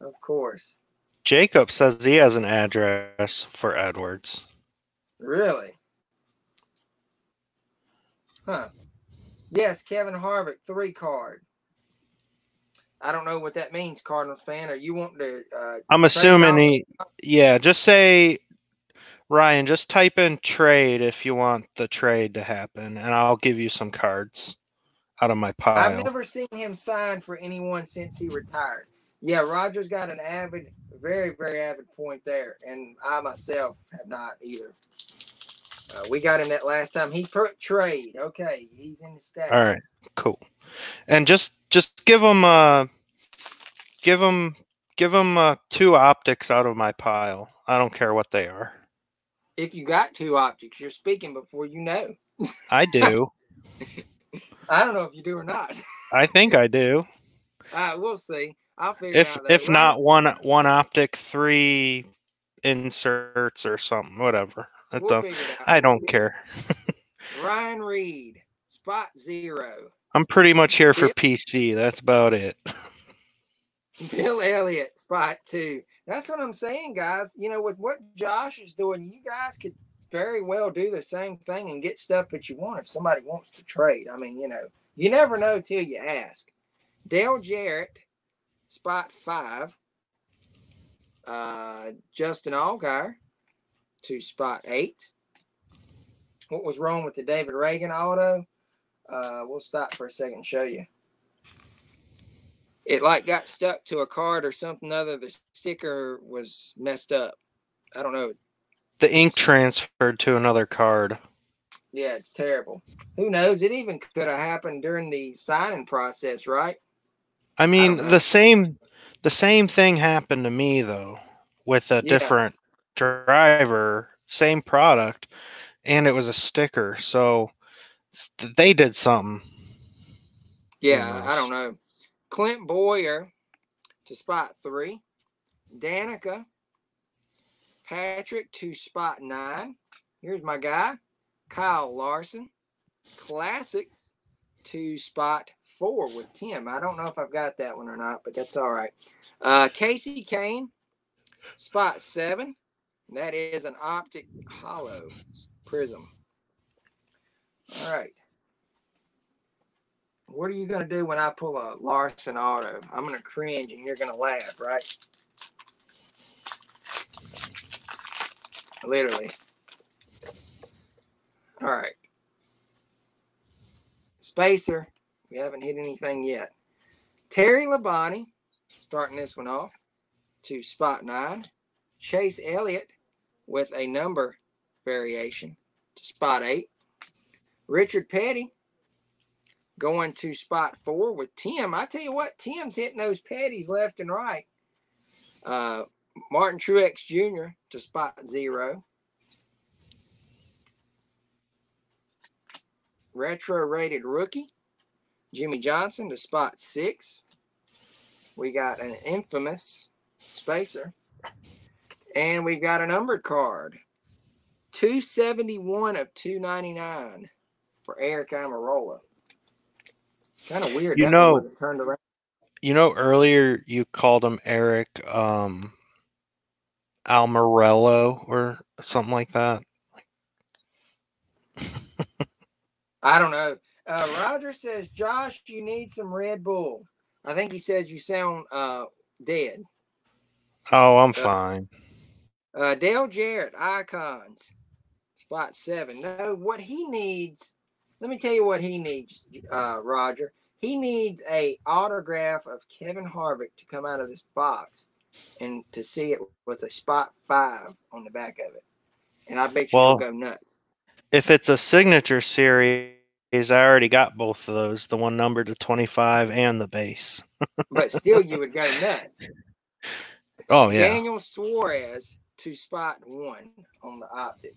of course. Jacob says he has an address for Edwards. Really? Huh. Yes, Kevin Harvick, three card. I don't know what that means, Cardinals fan. Are you wanting to? Uh, I'm assuming he. Yeah, just say, Ryan, just type in trade if you want the trade to happen, and I'll give you some cards out of my pocket. I've never seen him sign for anyone since he retired. Yeah, Roger's got an avid, very, very avid point there, and I myself have not either. Uh, we got him that last time. He put trade. Okay, he's in the stack. All right, cool. And just just give them uh Give them give them uh, two optics out of my pile. I don't care what they are. If you got two optics, you're speaking before you know. I do. I don't know if you do or not. I think I do. Uh, we'll see. I'll figure If out. if not one one optic, three inserts or something, whatever. We'll don't- figure it out. I don't care. Ryan Reed, spot zero. I'm pretty much here for. PC. That's about it. Bill Elliott, spot two. That's what I'm saying, guys. You know, with what Josh is doing, you guys could very well do the same thing and get stuff that you want if somebody wants to trade. I mean, you know, you never know till you ask. Dale Jarrett, spot five. Uh, Justin Allgaier to spot eight. What was wrong with the David Ragan auto? Uh, we'll stop for a second and show you it like got stuck to a card or something other. The sticker was messed up. I don't know. The ink transferred to another card. Yeah, it's terrible. Who knows? It even could have happened during the signing process, right? I mean, know. the same the same thing happened to me though with a Yeah. different driver, same product, and it was a sticker. So s- they did something. Yeah, I don't know. Clint Bowyer to spot three. Danica. Patrick to spot nine. Here's my guy, Kyle Larson. Classics to spot four with Tim. I don't know if I've got that one or not, but that's all right. Uh, Kasey Kahne, spot seven. That is an optic hollow prism. All right. What are you going to do when I pull a Larson auto? I'm going to cringe and you're going to laugh, right? Literally. All right. Spacer. We haven't hit anything yet. Terry Labonte, starting this one off to spot nine. Chase Elliott with a number variation to spot eight. Richard Petty going to spot four with Tim. I tell you what, Tim's hitting those patties left and right. Uh, Martin Truex Jr. to spot zero. Retro rated rookie, Jimmie Johnson to spot six. We got an infamous spacer. And we've got a numbered card. 271 of 299 for Aric Almirola. Kind of weird. You that know- turned around. You know, earlier you called him Eric um Almarello or something like that. I don't know. Uh, Roger says, Josh, you need some Red Bull. I think he says you sound uh, dead. Oh, I'm Yeah. fine. Uh, Dale Jarrett, Icons, spot seven. No, what he needs, let me tell you what he needs, uh, Roger. He needs a autograph of Kevin Harvick to come out of this box and to see it with a spot five on the back of it. And I bet you Well- he'll go nuts. If it's a signature series, I already got both of those, the one numbered to 25 and the base. But still, you would go nuts. Oh yeah. Daniel Suarez to spot one on the optic.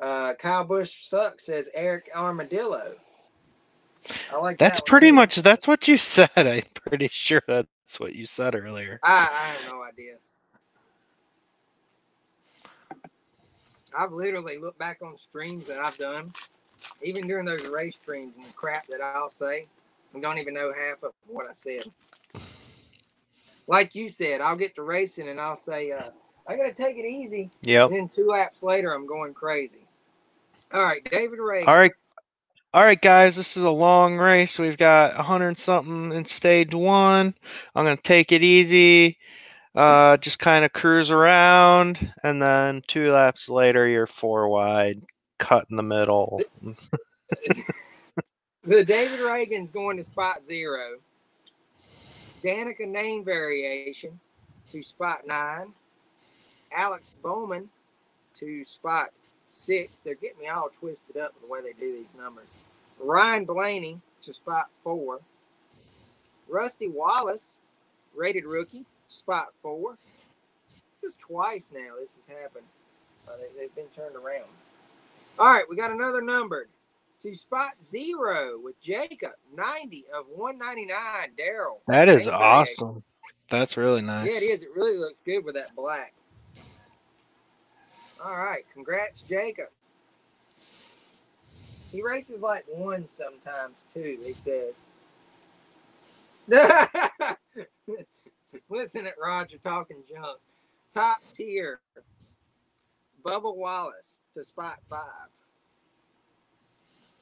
Uh, Kyle Busch sucks says Eric Armadillo. I like That's that pretty too. much that's what you said. I'm pretty sure that's what you said earlier. I, I have no idea. I've literally looked back on streams that I've done, even during those race streams and the crap that I'll say, and don't even know half of what I said. Like you said, I'll get to racing and I'll say, uh, I gotta take it easy. Yep. And then two laps later, I'm going crazy. All right, David Ragan. All right. All right, guys, this is a long race. We've got 100 something in stage one. I'm going to take it easy, uh, just kind of cruise around. And then two laps later, you're four wide, cut in the middle. The David Ragan's going to spot zero. Danica name variation to spot nine. Alex Bowman to spot six. They're getting me all twisted up with the way they do these numbers. Ryan Blaney to spot four. Rusty Wallace, rated rookie, spot four. This is twice now. This has happened. Uh, they, they've been turned around. All right, we got another numbered to spot zero with Jacob, 90 of 199. Darrell. That is awesome. That's really nice. Yeah, it is. It really looks good with that black. All right, congrats, Jacob. He races like one sometimes too. He says. Listen at Roger talking junk. Top tier. Bubba Wallace to spot five.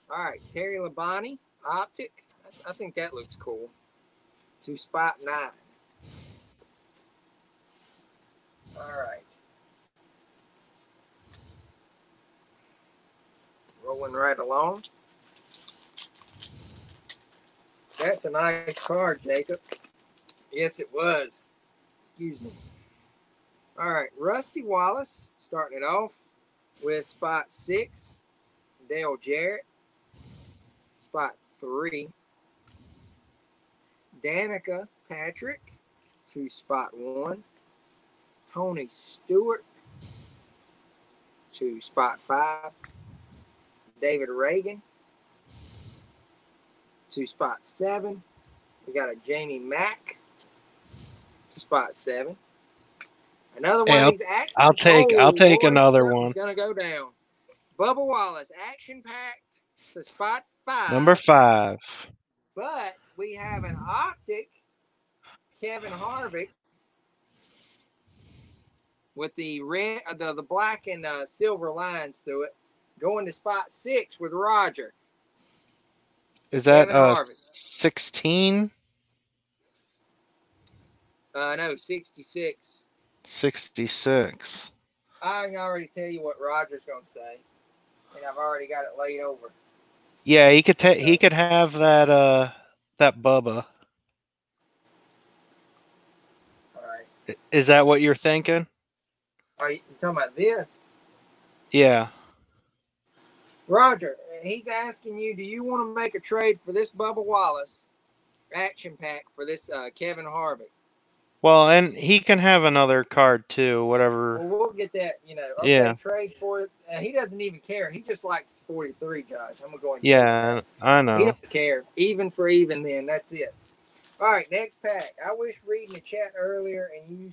All right, Terry Labonte, optic. I, I think that looks cool. To spot nine. All right. Rolling right along. That's a nice card, Jacob. Yes, it was. Excuse me. All right, Rusty Wallace starting it off with spot six. Dale Jarrett, spot three. Danica Patrick to spot one. Tony Stewart to spot five. David Ragan to spot seven. We got a Jamie Mack to spot seven. Another one I'll-. I'll take- I'll take boy, another one. Gonna go down. Bubba Wallace, action packed to spot five. Number five. But we have an optic, Kevin Harvick, with the red, uh, the the black and uh, silver lines through it, going to spot six with Roger. Is that uh 16? Uh, no, sixty-six. 66. I can already tell you what Roger's going to say, and I've already got it laid over. Yeah, he could ta- he could have that uh that Bubba. All right. Is that what you're thinking? Are you you talking about this? Yeah. Roger, he's asking you, do you want to make a trade for this Bubba Wallace action pack for this uh, Kevin Harvick? Well, and he can have another card too, whatever. we'll get that, you know. Okay, Yeah. trade for it. Uh, he doesn't even care. He just likes 43, Josh. I'm going to Yeah, I know. He don't care. Even for even then. That's it. All right, next pack. I wish reading the chat earlier and you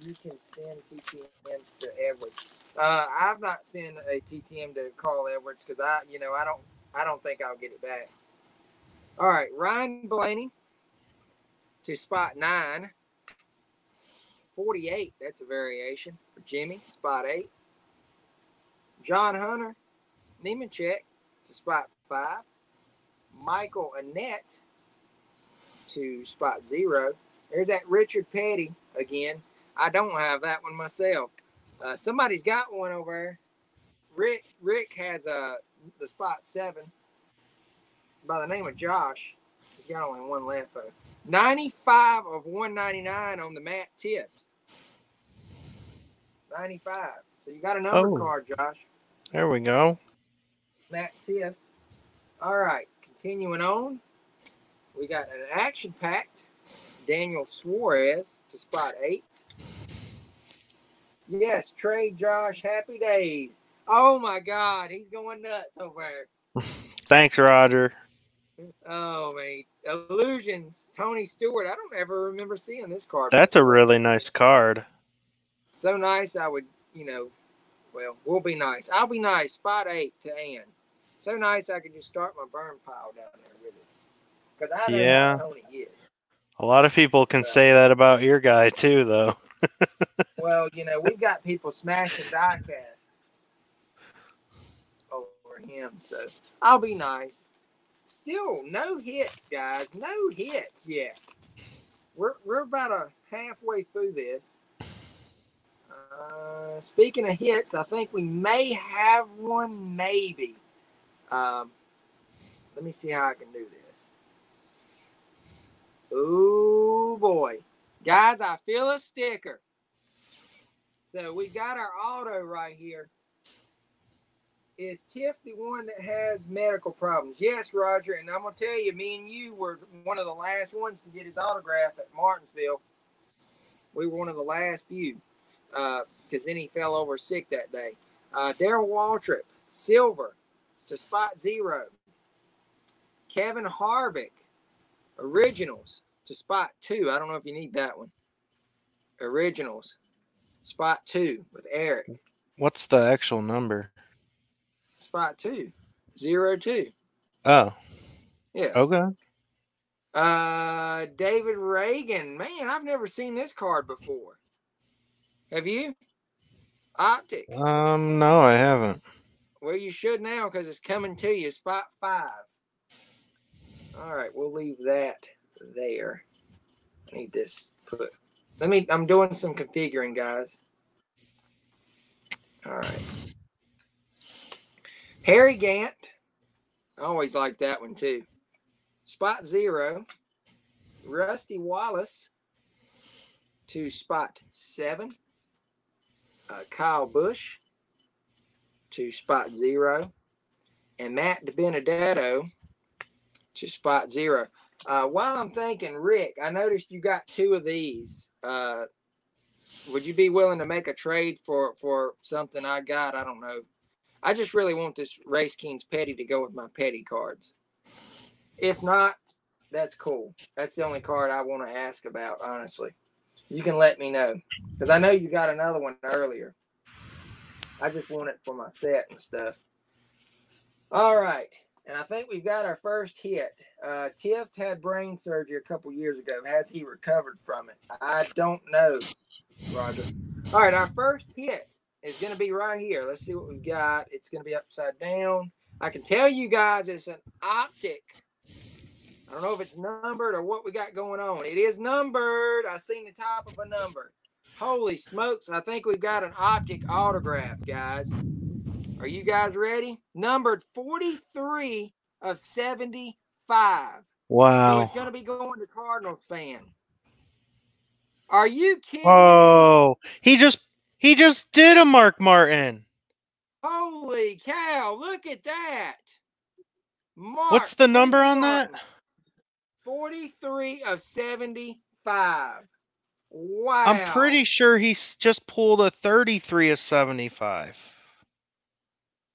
you can send TTM to Edwards. Uh, I've not sent a TTM to Carl Edwards because I, you know, I don't, I don't think I'll get it back. All right, Ryan Blaney to spot nine. 48, that's a variation for Jimmie, spot eight. John Hunter, Nemechek to spot five. Michael Annett to spot zero. There's that Richard Petty again. I don't have that one myself. Uh, somebody's got one over there. Rick Rick has uh, the spot seven by the name of Josh. He's got only one left. Though. 95 of 199 on the Matt Tifft. 95. So you got a number Oh. card, Josh. There we go. Matt Tifft. All right, continuing on. We got an action packed Daniel Suarez to spot eight. Yes, trade Josh. Happy days. Oh my God, he's going nuts over there. Thanks, Roger. Oh man, illusions. Tony Stewart. I don't ever remember seeing this card. That's a really nice card. so nice. I would, you know, well, we'll be nice. I'll be nice. Spot eight to Ann. So nice. I could just start my burn pile down there with it. Because I know Yeah. how Tony is. A lot of people can say that about your guy too, though. Well, you know, we've got people smashing diecast over him, so I'll be nice. Still, no hits, guys. No hits yet. We're we're about a halfway through this. Uh, speaking of hits, I think we may have one, maybe. Um, let me see how I can do this. Oh boy, guys! I feel a sticker. So we got our auto right here. is Tifft the one that has medical problems? Yes, Roger. And I'm gonna tell you, me and you were one of the last ones to get his autograph at Martinsville. We were one of the last few, because then he fell over sick that day. Uh, Darrell Waltrip, silver to spot zero. Kevin Harvick, originals to spot two. I don't know if you need that one. Originals, spot two with Eric. What's the actual number? Spot two, zero two. Oh, Yeah. okay. Uh, David Ragan. Man, I've never seen this card before. Have you? Optic. Um, no, I haven't. Well, you should now because it's coming to you. Spot five. All right, we'll leave that there. I need this put. Let me. I'm doing some configuring, guys. All right. Harry Gant. I always like that one too. Spot zero. Rusty Wallace to spot seven. Uh, Kyle Busch to spot zero, and Matt DiBenedetto to spot zero. Uh, while I'm thinking, Rick, I noticed you got two of these. Uh, would you be willing to make a trade for for something I got? I don't know. I just really want this Race Kings Petty to go with my Petty cards. If not, that's cool. That's the only card I want to ask about, honestly. You can let me know because I know you got another one earlier. I just want it for my set and stuff. All right. And I think we've got our first hit. Uh, Tifft had brain surgery a couple years ago. Has he recovered from it? I don't know, Roger. All right. Our first hit is going to be right here. Let's see what we've got. It's going to be upside down. I can tell you guys it's an optic. I don't know if it's numbered or what we got going on. It is numbered. I seen the top of a number. Holy smokes. I think we've got an optic autograph, guys. Are you guys ready? Numbered 43 of 75. Wow. So it's going to be going to Cardinals fan. Are you kidding? Oh, he just he just did a Mark Martin. Holy cow. Look at that. Mark What's the number on that? 43 of 75. Wow. I'm pretty sure he's just pulled a 33 of 75.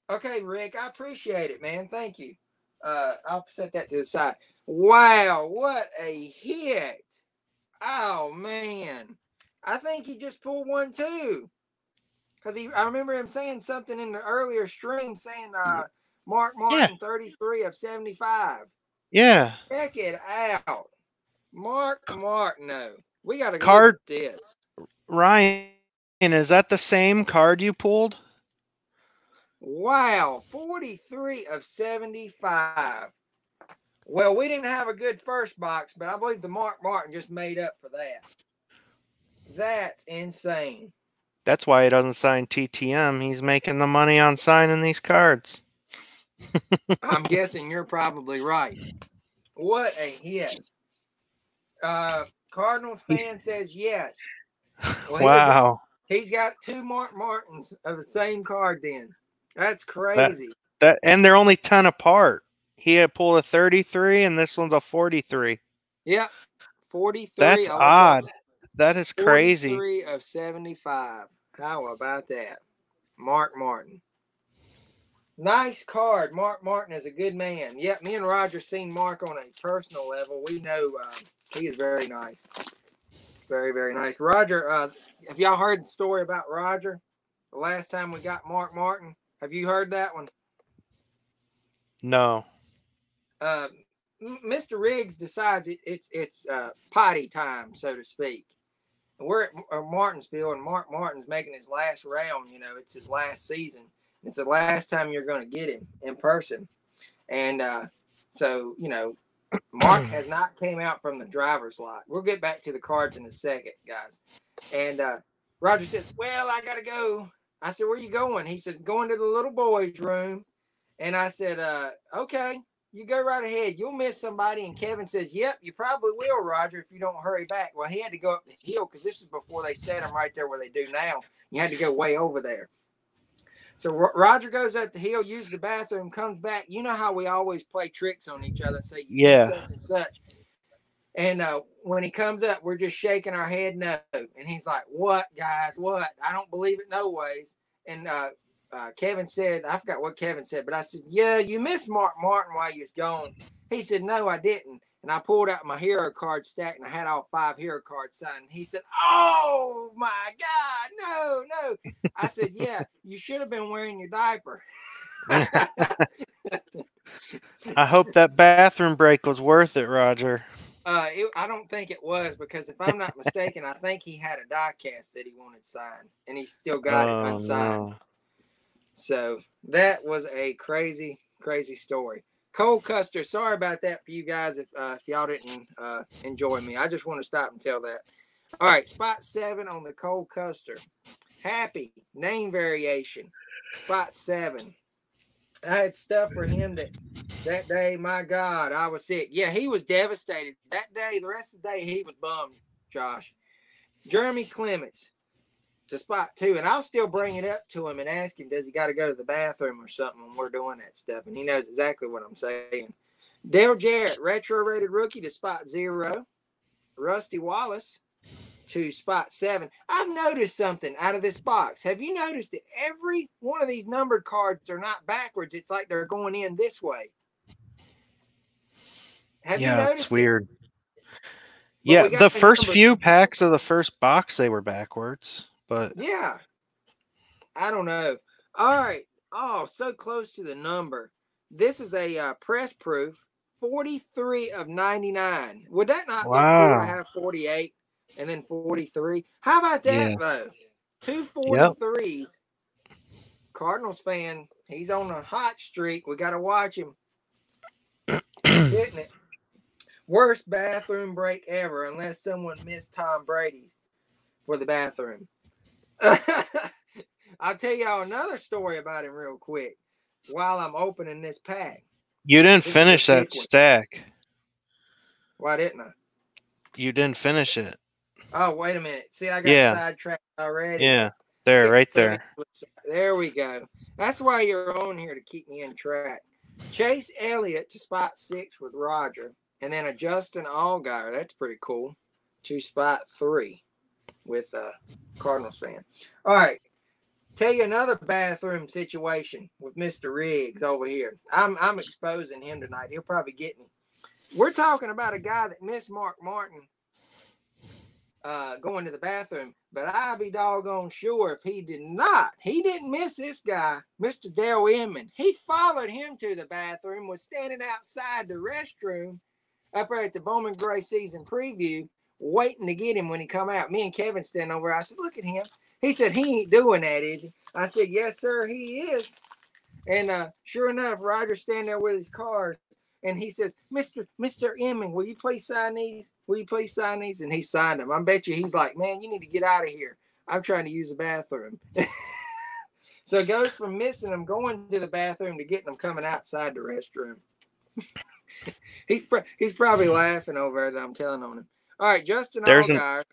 Okay, Rick, I appreciate it, man. Thank you. Uh, I'll set that to the side. Wow, what a hit! Oh man, I think he just pulled one too. Cause he, I remember him saying something in the earlier stream, saying uh, Mark Martin, thirty-three of seventy-five. Yeah. Check it out, Mark Martineau. We got to Card- this. Ryan, is that the same card you pulled? Wow, 43 of 75. Well, we didn't have a good first box, but I believe the Mark Martin just made up for that. That's insane. That's why he doesn't sign TTM. He's making the money on signing these cards. I'm guessing you're probably right. What a hit. Uh Cardinals fan says yes. Well, wow. He's got two Mark Martins of the same card then. That's crazy. That and they're only 10 apart. He had pulled a 33 and this one's a 43. Yeah. 43. That's odd. That is crazy. 43 of 75. How about that? Mark Martin. Nice card. Mark Martin is a good man. Yep, me and Roger seen Mark on a personal level. We know um, he is very nice. Very, very nice. Roger, uh, have y'all heard the story about Roger? The last time we got Mark Martin? Have you heard that one? No. uh, Mr. Riggs decides it, it's it's uh, potty time, so to speak. And we're at uh, Martinsville, and Mark Martin's making his last round. You know, it's his last season. It's the last time you're going to get him in person, and uh, so you know, Mark has not came out from the driver's lot. We'll get back to the cards in a second, guys. And uh, Roger says, "Well, I got to go." I said, "Where you going?" He said, "Going to the little boys' room." And I said, uh, "Okay." you go right ahead. You'll miss somebody. And Kevin says, Yep, you probably will, Roger, if you don't hurry back. Well, he had to go up the hill because this is before they set him right there where they do now. You had to go way over there. So Ro- Roger goes up the hill, uses the bathroom, comes back. You know how we always play tricks on each other and say, "You Yeah. such and such." And uh, when he comes up, we're just shaking our head no. And he's like, "What, guys? What? I don't believe it, no ways." And uh, uh, Kevin said, I forgot what Kevin said, but I said, "Yeah, you missed Mark Martin while you was gone." He said, "No, I didn't." And I pulled out my hero card stack and I had all five hero cards signed. He said, "Oh my God, no, no!" I said, "Yeah, you should have been wearing your diaper." I hope that bathroom break was worth it, Roger. Uh, it, I don't think it was because if I'm not mistaken, I think he had a die cast that he wanted signed, and he still got Oh, it unsigned. no. So that was a crazy, crazy story. Cole Custer, sorry about that for you guys if uh, if y'all didn't uh, enjoy me. I just want to stop and tell that. All right, spot seven on the Cole Custer. Happy name variation. Spot seven. I had stuff for him that that day. My God, I was sick. Yeah, he was devastated that day. The rest of the day, he was bummed. Josh, Jeremy Clements to spot two, and I'll still bring it up to him and ask him, does he got to go to the bathroom or something when we're doing that stuff? And he knows exactly what I'm saying. Dale Jarrett, retro rated rookie to spot zero. Rusty Wallace to spot seven. I've noticed something out of this box. Have you noticed that every one of these numbered cards are not backwards? It's like they're going in this way. Have yeah, noticed it's weird. we yeah, got the first few packs of the first box they were backwards, but Yeah. I don't know. All right. Oh, so close to the number. This is a uh, press proof 43 of 99. Would that not look cool I have 48 and then 43? How about that, Yeah. though? Two 43s. Cardinals fan, he's on a hot streak. We got to watch him. Hitting it. Worst bathroom break ever, unless someone missed Tom Brady's for the bathroom. I'll tell y'all another story about him real quick while I'm opening this pack. you didn't This finish that one. stack. Why didn't I? You didn't finish it. Oh, wait a minute. See, I got Yeah. sidetracked already. Yeah, there, right there. There we go. That's why you're on here to keep me in track. Chase Elliott to spot six with Roger, and then a Justin Allgaier. That's pretty cool. To spot three with a Cardinals fan. All right. Tell you another bathroom situation with Mr. Riggs over here. I'm I'm exposing him tonight. He'll probably get me. We're talking about a guy that missed Mark Martin uh, going to the bathroom, but I'd be doggone sure if he did not. He didn't miss this guy, Mr. Dale Inman. He followed him to the bathroom, was standing outside the restroom up there at the Bowman Gray season preview, waiting to get him when he come out. Me and Kevin standing over. I said, "Look at him." He said, "He ain't doing that, is he?" I said, "Yes, sir, he is." And uh, sure enough, Roger's standing there with his cards. and he says, "Mister, Mister Inman, will you please sign these? Will you please sign these?" And he signed them. I bet you he's like, "Man, you need to get out of here. I'm trying to use the bathroom." so it goes from missing them going to the bathroom to getting them coming outside the restroom. he's pr- he's probably laughing over it. I'm telling on him. All right, Justin There's an- Allgaier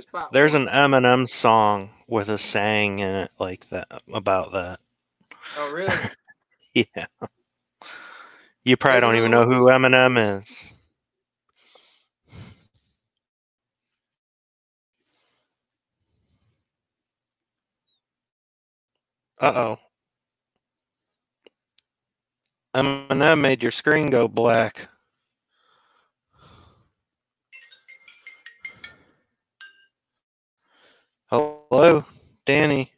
spot There's one. an Eminem song with a saying in it like that about that. Oh, really? Yeah. You probably There's don't even know who Eminem is. Uh oh. Eminem made your screen go black. Hello, Danny.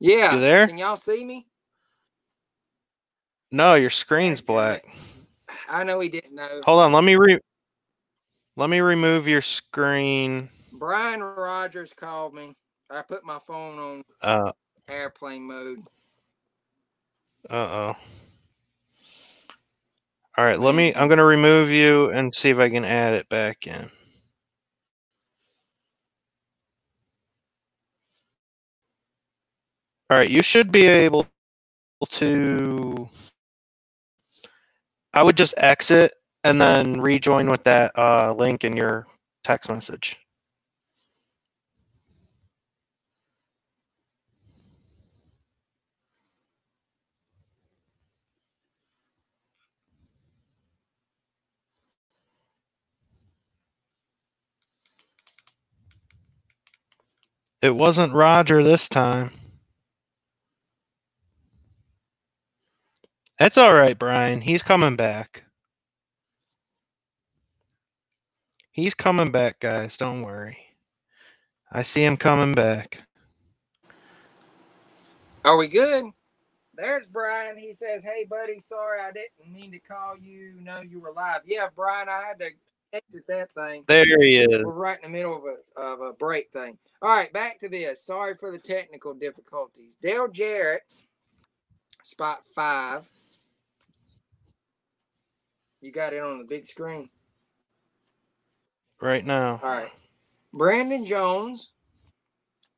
Yeah. You there? Can y'all see me? No, your screen's black. I know he didn't know. Hold on, let me re let me remove your screen. Brian Rogers called me. I put my phone on Uh airplane mode. uh oh. All right, let me. I'm gonna remove you and see if I can add it back in. All right, you should be able to. I would just exit and then rejoin with that uh, link in your text message. It wasn't Roger this time. That's all right, Brian. He's coming back. He's coming back, guys. Don't worry. I see him coming back. Are we good? There's Brian. He says, Hey, buddy, sorry I didn't mean to call you. Know you were live. Yeah, Brian, I had to exit that thing. There he is. We're right in the middle of a, of a break thing. All right, back to this. Sorry for the technical difficulties. Dale Jarrett, spot five. You got it on the big screen. Right now. All right. Brandon Jones,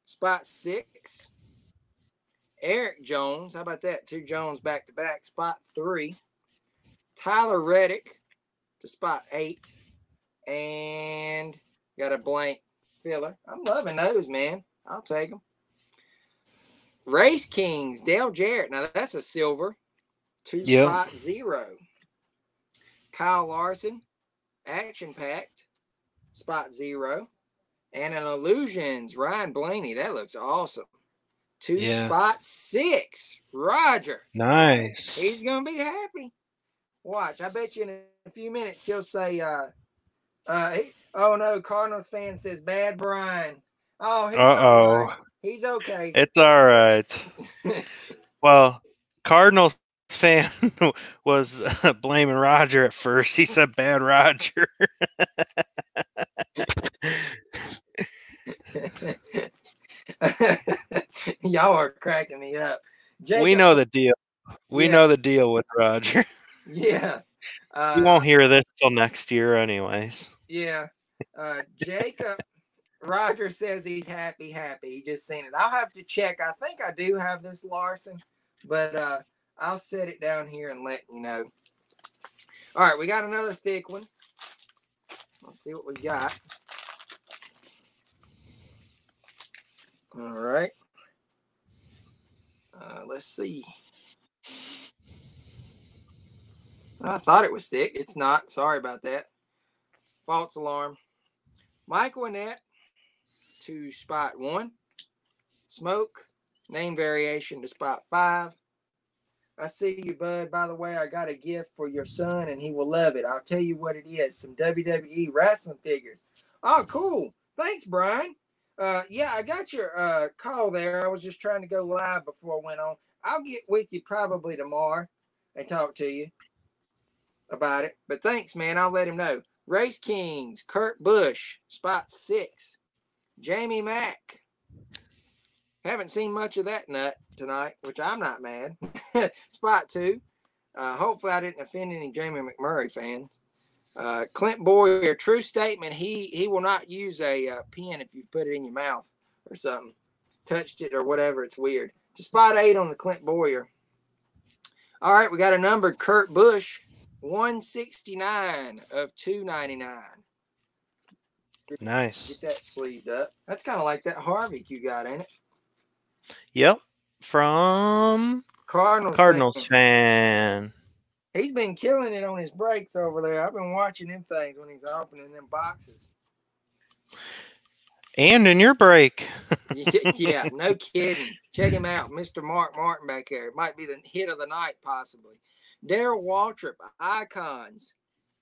spot six. Erik Jones, how about that? Two Jones back to back, spot three. Tyler Reddick to spot eight. And got a blank filler. I'm loving those, man. I'll take them. Race Kings, Dale Jarrett. Now that's a silver. Two Yep. spot zero. Kyle Larson, action packed, spot zero. And an illusions, Ryan Blaney. That looks awesome. Two Yeah. spot six, Roger. Nice. He's gonna be happy. Watch, I bet you in a few minutes he'll say, uh, uh, he, oh no, Cardinals fan says bad Brian. Oh, he's right. He's okay. It's all right. Well, Cardinals fan was uh, blaming Roger at first. He said bad Roger. Y'all are cracking me up. we know the deal. We Yeah. know the deal with Roger. Yeah. Uh, You won't hear this till next year, anyways. Yeah. Uh, Jacob Roger says he's happy, happy. He just seen it. I'll have to check. I think I do have this Larson, but uh, I'll set it down here and let you know. All right, we got another thick one. Let's see what we got. All right. Uh, let's see. I thought it was thick. It's not. Sorry about that. False alarm. Michael Annett to spot one. Smoke. Name variation to spot five. I see you, bud. By the way, I got a gift for your son and he will love it. I'll tell you what it is some WWE wrestling figures. Oh, cool. Thanks, Brian. Uh, yeah, I got your uh, call there. I was just trying to go live before I went on. I'll get with you probably tomorrow and talk to you about it. But thanks, man. I'll let him know. Race Kings, Kurt Busch, spot six. Jamie Mack. Haven't seen much of that nut tonight, which I'm not mad. spot two. Uh, hopefully, I didn't offend any Jamie McMurray fans. Uh, Clint Bowyer, true statement. He he will not use a uh, pen if you put it in your mouth or something, touched it or whatever. It's weird. To spot eight on the Clint Bowyer. All right, we got a numbered Kurt Busch, 169 of 299. Nice. Get that sleeved up. That's kind of like that Harvick you got, ain't it? Yep. From Cardinals. Cardinals fan. fan. He's been killing it on his breaks over there. I've been watching them things when he's opening them boxes. And in your break. yeah, no kidding. Check him out, Mr. Mark Martin back there. It might be the hit of the night, possibly. Darrell Waltrip, Icons,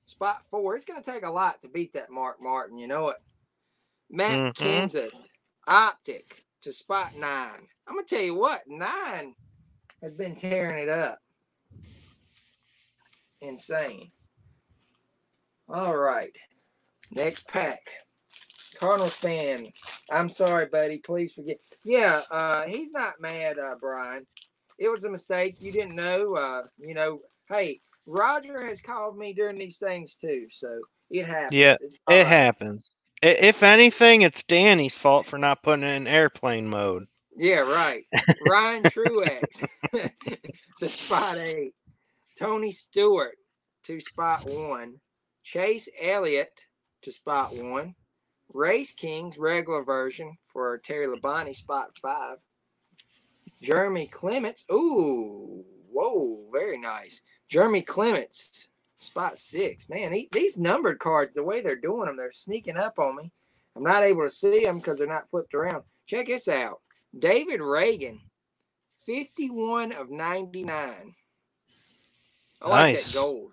spot four. It's going to take a lot to beat that Mark Martin. You know it. Matt Mhm. Kenseth, Optic to spot nine. I'm going to tell you what, nine has been tearing it up. Insane. All right. Next pack. Cardinals fan. I'm sorry, buddy. Please forget. Yeah, uh, he's not mad, uh, Brian. It was a mistake. You didn't know. Uh, you know, hey, Roger has called me during these things too, so it happens. Yeah, It right. happens. If anything, it's Danny's fault for not putting it in airplane mode. Yeah, right. Ryan Truex to spot eight. Tony Stewart to spot one. Chase Elliott to spot one. Race Kings regular version for Terry Labonte, spot five. Jeremy Clements. Ooh, whoa, very nice. Jeremy Clements, spot six. Man, he, these numbered cards, the way they're doing them, they're sneaking up on me. I'm not able to see them because they're not flipped around. Check this out. David Ragan, 51 of 99. I like Nice. that gold.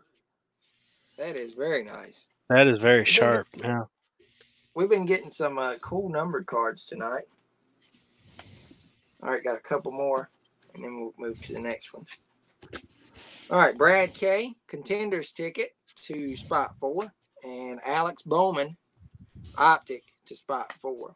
That is very nice. That is very sharp. it's- Yeah. We've been getting some uh, cool numbered cards tonight. All right, got a couple more, and then we'll move to the next one. All right, Brad K, contenders ticket to spot four, and Alex Bowman, optic to spot four.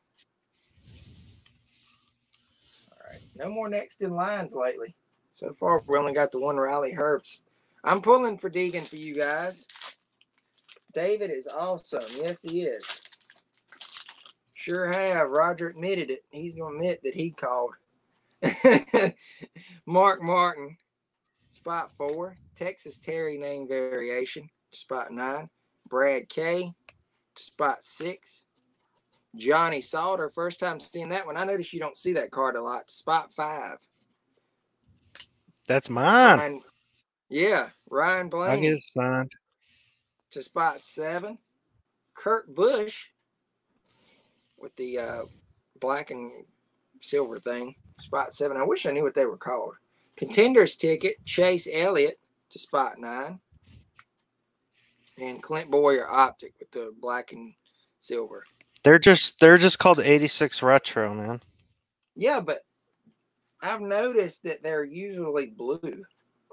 All right, no more next in lines lately. So far, we only got the one Riley Herbst. I'm pulling for Deegan for you guys. David is awesome. Yes, he is. Sure have. Roger admitted it. He's gonna admit that he called. Mark Martin, spot four. Texas Terry name variation, spot nine. Brad K, to spot six. Johnny Sauter, first time seeing that one. I notice you don't see that card a lot. Spot five. That's mine. Ryan, yeah, Ryan I get Blaney signed. to spot seven. Kurt Busch with the uh, black and silver thing, spot seven. I wish I knew what they were called. Contenders ticket, Chase Elliott to spot nine. And Clint Bowyer optic with the black and silver. They're just they're just called 86 retro, man. Yeah, but I've noticed that they're usually blue.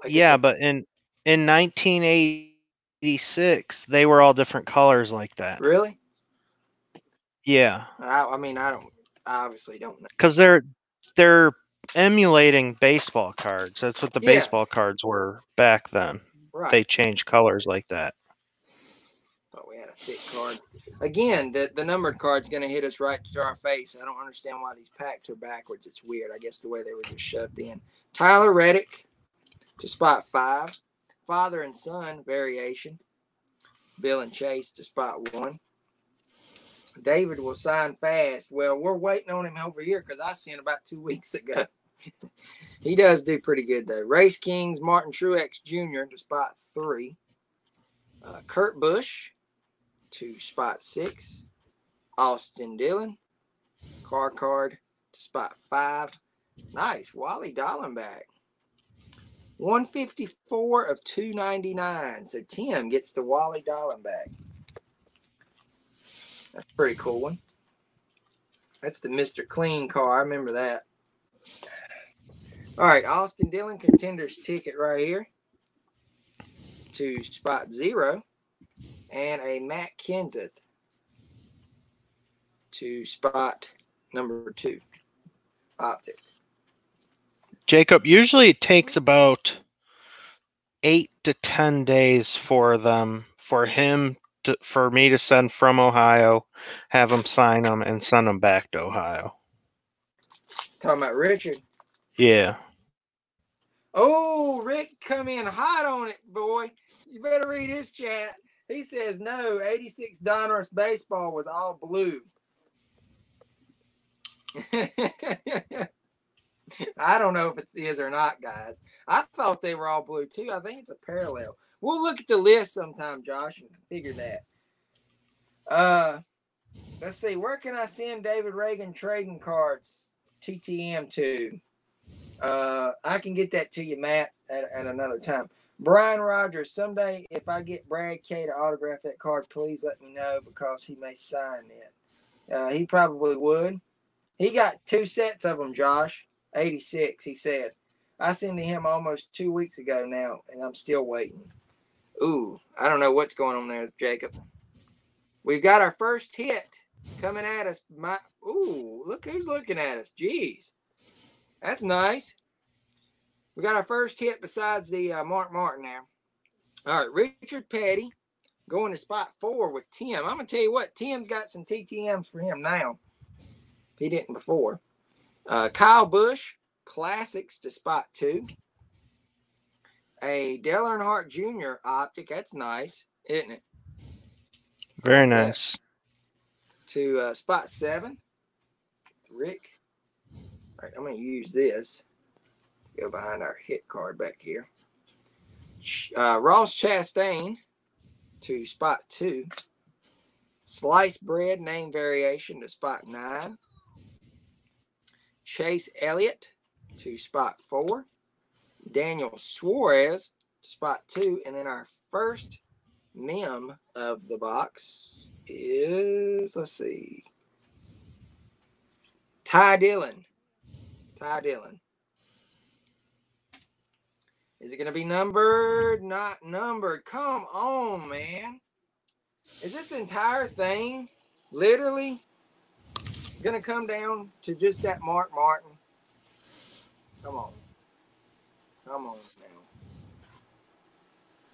Like yeah, but in in 1986 they were all different colors like that. really? Yeah, I, I mean, I don't. I obviously don't know. because they're they're emulating baseball cards. That's what the Yeah. baseball cards were back then. Right. They changed colors like that. Thought we had a thick card. Again, the, the numbered card's going to hit us right to our face. I don't understand why these packs are backwards. It's weird. I guess the way they were just shoved in. Tyler Reddick to spot five. Father and son variation. Bill and Chase to spot one. David will sign fast. Well, we're waiting on him over here because I seen about two weeks ago. he does do pretty good though. Race Kings, Martin Truex Jr. to spot three. Uh, Kurt Busch to spot six. Austin Dillon, car card to spot five. Nice. Wally Dallenbach. 154 of 299. So Tim gets the Wally Dallenbach. That's a pretty cool one. That's the Mr. Clean car. I remember that. All right, Austin Dillon contenders ticket right here to spot zero and a Matt Kenseth to spot number two. Optic. Jacob, usually it takes about eight to ten days for them for him to for me to send from Ohio, have him sign them, and send them back to Ohio. Talking about Richard. Yeah. Oh, Rick come in hot on it, boy. You better read his chat. He says no, 86 Donruss baseball was all blue. I don't know if it is or not, guys. I thought they were all blue too. I think it's a parallel. We'll look at the list sometime, Josh, and figure that. Uh let's see. Where can I send David Ragan trading cards TTM to? Uh, I can get that to you, Matt, at, at another time. Brian Rogers, someday if I get Brad K to autograph that card, please let me know because he may sign it. Uh, he probably would. He got two sets of them, Josh. 86, he said. I sent to him almost two weeks ago now, and I'm still waiting. Ooh, I don't know what's going on there, Jacob. We've got our first hit coming at us. My ooh, look who's looking at us. Jeez. That's nice. We got our first hit besides the uh, Mark Martin there. All right, Richard Petty going to spot four with Tim. I'm gonna tell you what, Tim's got some TTMs for him now. He didn't before. Uh, Kyle Busch classics to spot two. A Dale Earnhardt Jr. optic. That's nice, isn't it? Very Yeah. nice. to uh, spot seven. Rick. All right, I'm going to use this. Go behind our hit card back here. Uh, Ross Chastain to spot two. Sliced bread name variation to spot nine. Chase Elliott to spot four. Daniel Suarez to spot two. And then our first mem of the box is let's see. Ty Dillon. Ty Dillon. Is it going to be numbered? Not numbered. Come on, man. Is this entire thing literally going to come down to just that Mark Martin? Come on. Come on now.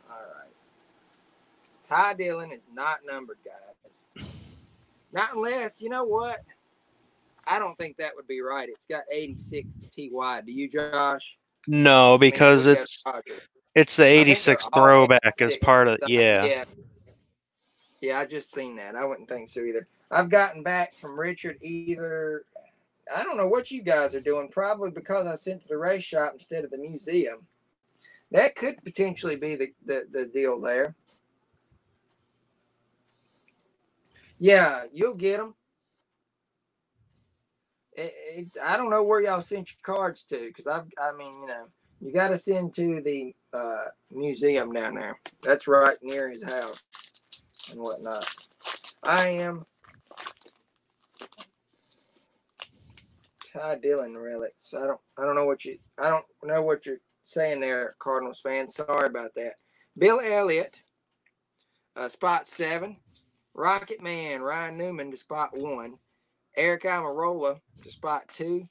All right. Ty Dillon is not numbered, guys. Not unless, you know what? I don't think that would be right. It's got 86 TY. Do you, Josh? No, I mean, because it's it's the I think they're 86 throwback as part of yeah. yeah. Yeah, I just seen that. I wouldn't think so either. I've gotten back from Richard either. I don't know what you guys are doing. Probably because I sent to the race shop instead of the museum. That could potentially be the, the, the deal there. Yeah, you'll get them. It, it, I don't know where y'all sent your cards to because I've, I mean, you know, you got to send to the uh, museum down there. That's right near his house and whatnot. I am Ty Dillon relics. I don't I don't know what you I don't know what you're saying there, Cardinals fan. Sorry about that. Bill Elliott, uh, spot seven. Rocket Man, Ryan Newman to spot one. Aric Almirola to spot two.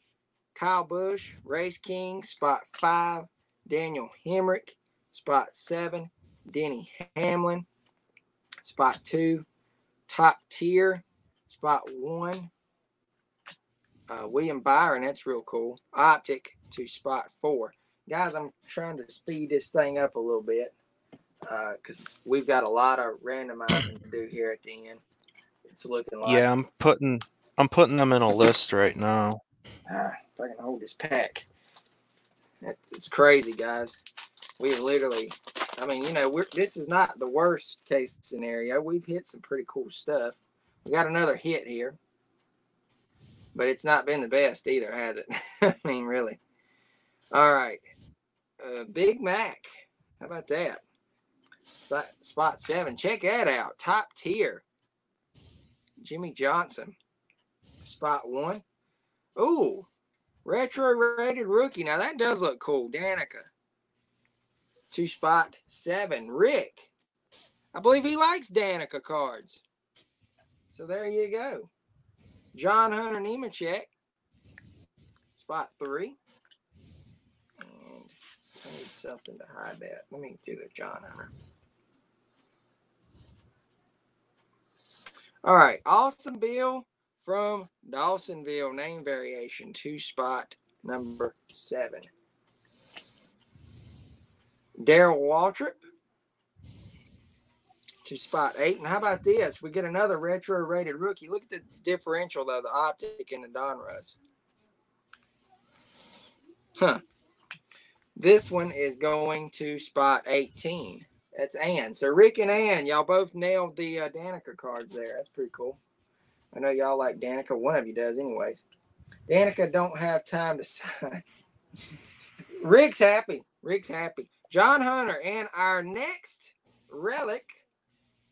Kyle Busch, Race King, spot five. Daniel Hemric, spot seven. Denny Hamlin, spot two. Top tier, spot one. Uh, William Byron, that's real cool. Optic to spot four. Guys, I'm trying to speed this thing up a little bit because we've got a lot of randomizing to do here at the end. It's looking like Yeah, I'm putting I'm putting them in a list right now. Ah, if I can hold this pack. It's crazy, guys. We've literally, I mean, you know, we're this is not the worst case scenario. We've hit some pretty cool stuff. We got another hit here, but it's not been the best either, has it? I mean, really. All right, uh, Big Mac. How about that? Spot, spot seven. Check that out. Top tier. Jimmie Johnson. Spot one. Ooh, retro rated rookie. Now that does look cool. Danica. Two spot seven. Rick. I believe he likes Danica cards. So there you go. John Hunter Nemechek. Spot three. And I need something to hide that. Let me do the John Hunter. All right. Awesome Bill from Dawsonville, name variation, two spot number seven. Darrell Waltrip to spot eight. And how about this? We get another retro rated rookie. Look at the differential though, the optic and the Donruss. Huh. This one is going to spot 18. That's Ann. So Rick and Ann, y'all both nailed the uh, Danica cards there. That's pretty cool. I know y'all like Danica. One of you does, anyways. Danica don't have time to sign. Rick's happy. Rick's happy. John Hunter and our next relic,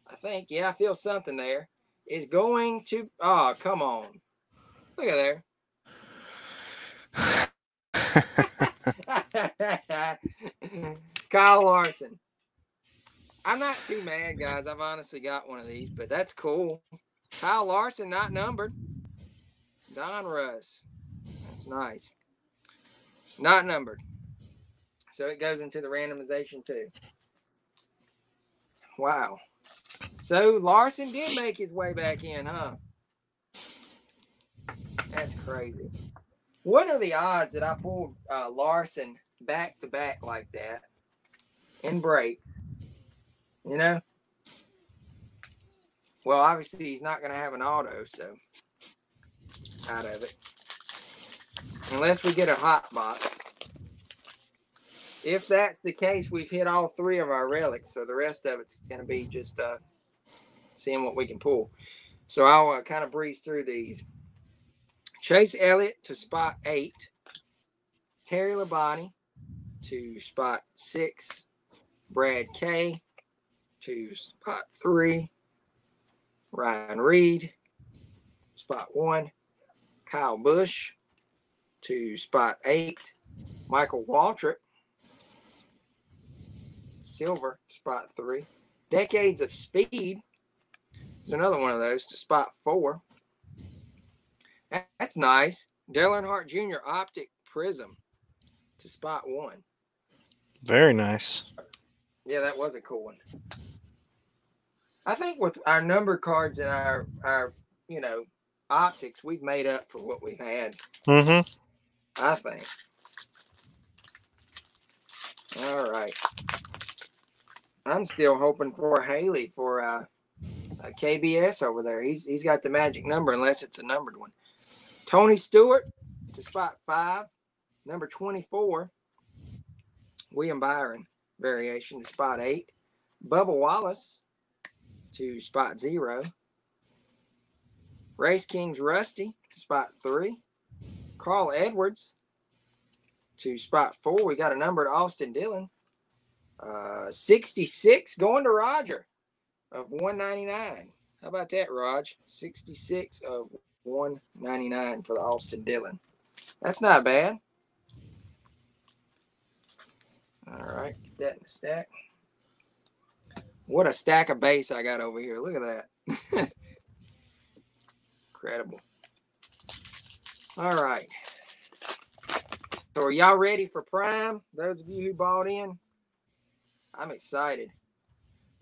I think, yeah, I feel something there, is going to. Oh, come on. Look at there. Kyle Larson. I'm not too mad, guys. I've honestly got one of these, but that's cool. Kyle Larson, not numbered. Donruss. That's nice. Not numbered. So it goes into the randomization too. Wow. So Larson did make his way back in, huh? That's crazy. What are the odds that I pulled uh, Larson back to back like that in break? You know? Well, obviously he's not going to have an auto, so out of it. Unless we get a hot box. If that's the case, we've hit all three of our relics, so the rest of it's going to be just uh, seeing what we can pull. So I'll uh, kind of breeze through these. Chase Elliott to spot eight. Terry Labonte to spot six. Brad K to spot three. Ryan Reed, spot one. Kyle Busch to spot eight. Michael Waltrip, silver, spot three. Decades of Speed is another one of those to spot four. That's nice. Dale Earnhardt Jr. Optic Prism to spot one. Very nice. Yeah, that was a cool one. I think with our number cards and our our you know optics, we've made up for what we've had. Mm-hmm. I think. All right. I'm still hoping for Hailie for uh, a KBS over there. He's he's got the magic number unless it's a numbered one. Tony Stewart to spot five, number 24. William Byron variation to spot eight. Bubba Wallace to spot zero. Race Kings Rusty to spot three. Carl Edwards to spot four. We got a numbered Austin Dillon. Uh, 66 going to Roger of 199. How about that, Raj? 66 of 199 for the Austin Dillon. That's not bad. All right, get that in the stack. What a stack of base I got over here. Look at that. Incredible. All right. So are y'all ready for Prime? Those of you who bought in? I'm excited.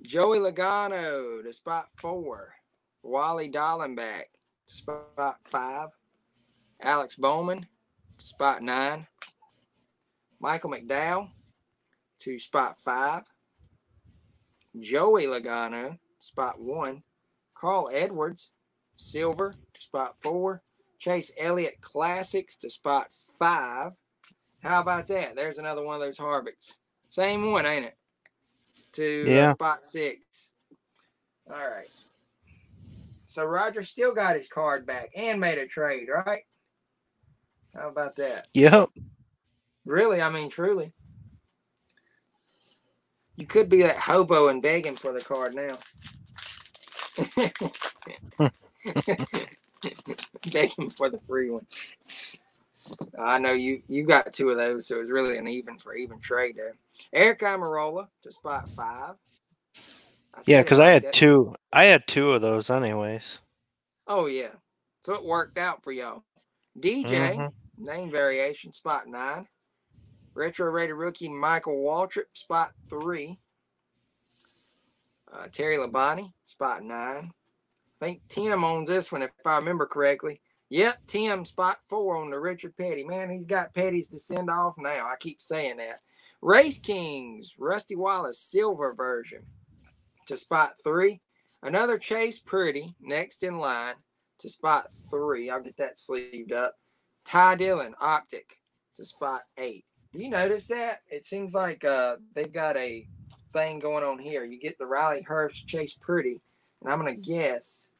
Joey Logano to spot four. Wally Dallenbach to spot five. Alex Bowman to spot nine. Michael McDowell to spot five. Joey Logano, spot one. Carl Edwards, silver to spot four. Chase Elliott Classics to spot five. How about that? There's another one of those Harvicks. Same one, ain't it? To uh, Yeah. spot six. All right. So Roger still got his card back and made a trade, right? How about that? Yep. Really, I mean, truly. You could be that hobo and begging for the card now. begging for the free one. I know you you got two of those, so it's really an even for even trade there. Aric Almirola to spot five. I Yeah, because I had that. two. I had two of those, anyways. Oh yeah, so it worked out for y'all. DJ Mhm. name variation spot nine. Retro rated rookie Michael Waltrip spot three. Uh, Terry Labonte spot nine. I think Tim owns this one if I remember correctly. Yep, Tim spot four on the Richard Petty. Man, he's got Petties to send off now. I keep saying that. Race Kings, Rusty Wallace silver version to spot three. Another Chase Purdy next in line to spot three. I'll get that sleeved up. Ty Dillon Optic to spot eight. You notice that? It seems like uh, they've got a thing going on here. You get the Riley Herbst Chase Purdy, and I'm gonna guess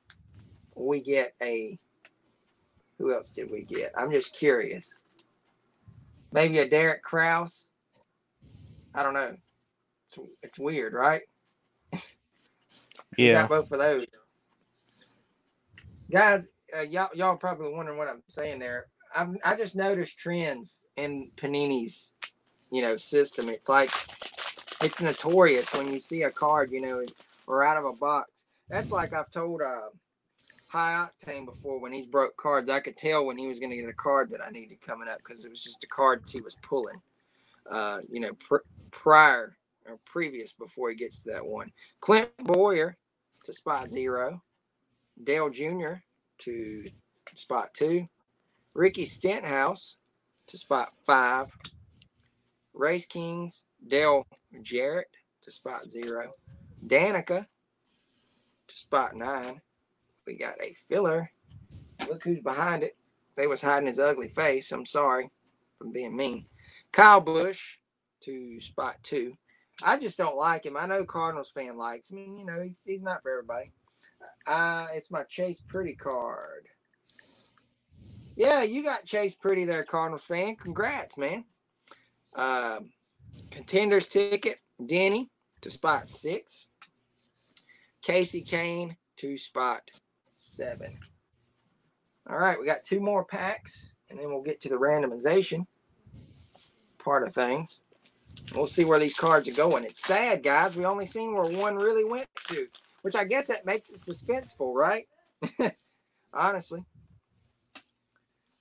we get a. Who else did we get? I'm just curious. Maybe a Derek Kraus. I don't know. It's, it's weird, right? Yeah. got both of those. Guys, uh, y'all y'all probably wondering what I'm saying there. I've I just noticed trends in Panini's, you know, system. It's like it's notorious when you see a card, you know, or out of a box. That's like I've told uh, High Octane before when he's broke cards. I could tell when he was going to get a card that I needed coming up because it was just the cards he was pulling. Uh, you know, pr- prior or previous before he gets to that one. Clint Bowyer to spot zero. Dale Jr. to spot two. Ricky Stenhouse to spot five. Race Kings, Dale Jarrett to spot zero. Danica to spot nine. We got a filler. Look who's behind it. They was hiding his ugly face. I'm sorry for being mean. Kyle Busch to spot two. I just don't like him. I know Cardinals fan likes him. You know, he's, he's not for everybody. Uh, it's my Chase Purdy card. Yeah, you got Chase Purdy there, Cardinals fan. Congrats, man. Uh, contenders ticket, Denny to spot six. Kasey Kahne to spot seven. All right, we got two more packs, and then we'll get to the randomization part of things. We'll see where these cards are going. It's sad, guys. We only seen where one really went to, which I guess that makes it suspenseful, right? Honestly.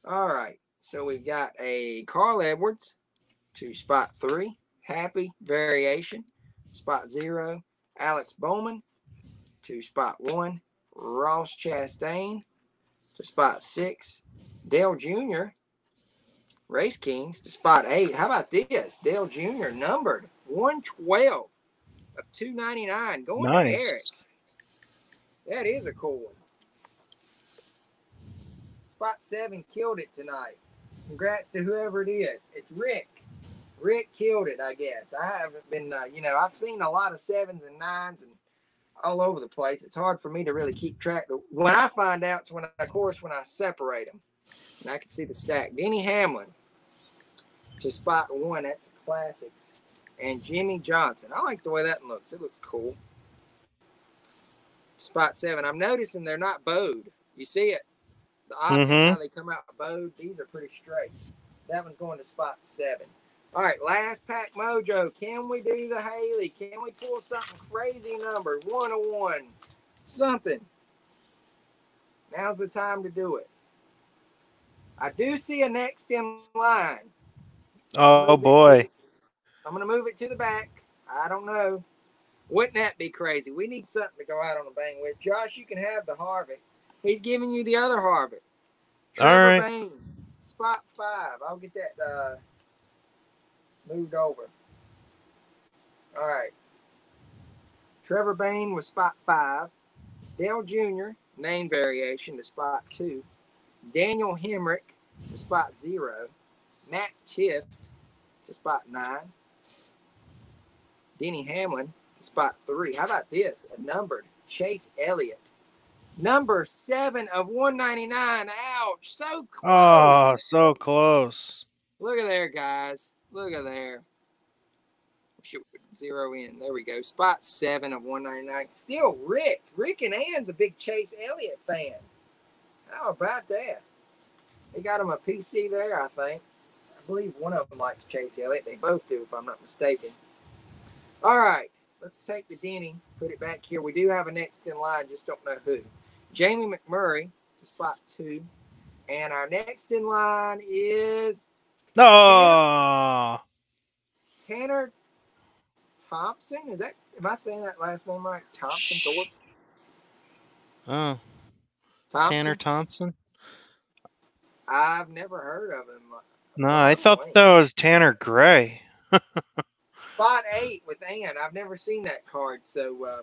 All right. So we've got a Carl Edwards to spot three. Happy variation. Spot zero. Alex Bowman to spot one. Ross Chastain to spot six. Dale Jr. Race Kings to spot eight. How about this? Dale Jr. numbered 112 of 299 going to Eric. That is a cool one. Spot seven killed it tonight. Congrats to whoever it is. It's Rick. Rick killed it, I guess. I haven't been, uh, you know, I've seen a lot of sevens and nines and all over the place. It's hard for me to really keep track. When I find out, it's when, I, of course, when I separate them and I can see the stack. Denny Hamlin to spot one. That's classics. And Jimmie Johnson. I like the way that looks. It looks cool. Spot seven. I'm noticing they're not bowed. You see it? The optics, Mhm. how they come out bowed. These are pretty straight. That one's going to spot seven. All right, last pack mojo. Can we do the Hailie? Can we pull something crazy number? One to one. Something. Now's the time to do it. I do see a next in line. Oh boy. to- I'm gonna move it to the back. I don't know. Wouldn't that be crazy? We need something to go out on a bang with. Josh, you can have the Harvick. He's giving you the other Harvick. All Trevor right. Bayne, spot five. I'll get that uh, moved over. All right. Trevor Bayne was spot five. Dale Jr. name variation to spot two. Daniel Hemric to spot zero. Matt Tifft to spot nine. Denny Hamlin to spot three. How about this? A numbered Chase Elliott. Number seven of 199. Ouch. So ah, close. Oh, so close. Look at there, guys. Look at there. Should zero in. There we go. Spot seven of 199. Still Rick. Rick and Ann's a big Chase Elliott fan. How about that? They got him a PC there, I think. I believe one of them likes Chase Elliott. They both do, if I'm not mistaken. All right. Let's take the Denny, put it back here. We do have a next in line, just don't know who. Jamie McMurray to spot two. And our next in line is Oh, Tanner Thompson. Is that am I saying that last name right? Thompson Thorpe. oh Thompson. Tanner Thompson. I've never heard of him. No, I thought that was Tanner Gray. Spot eight with Ann. I've never seen that card. So uh,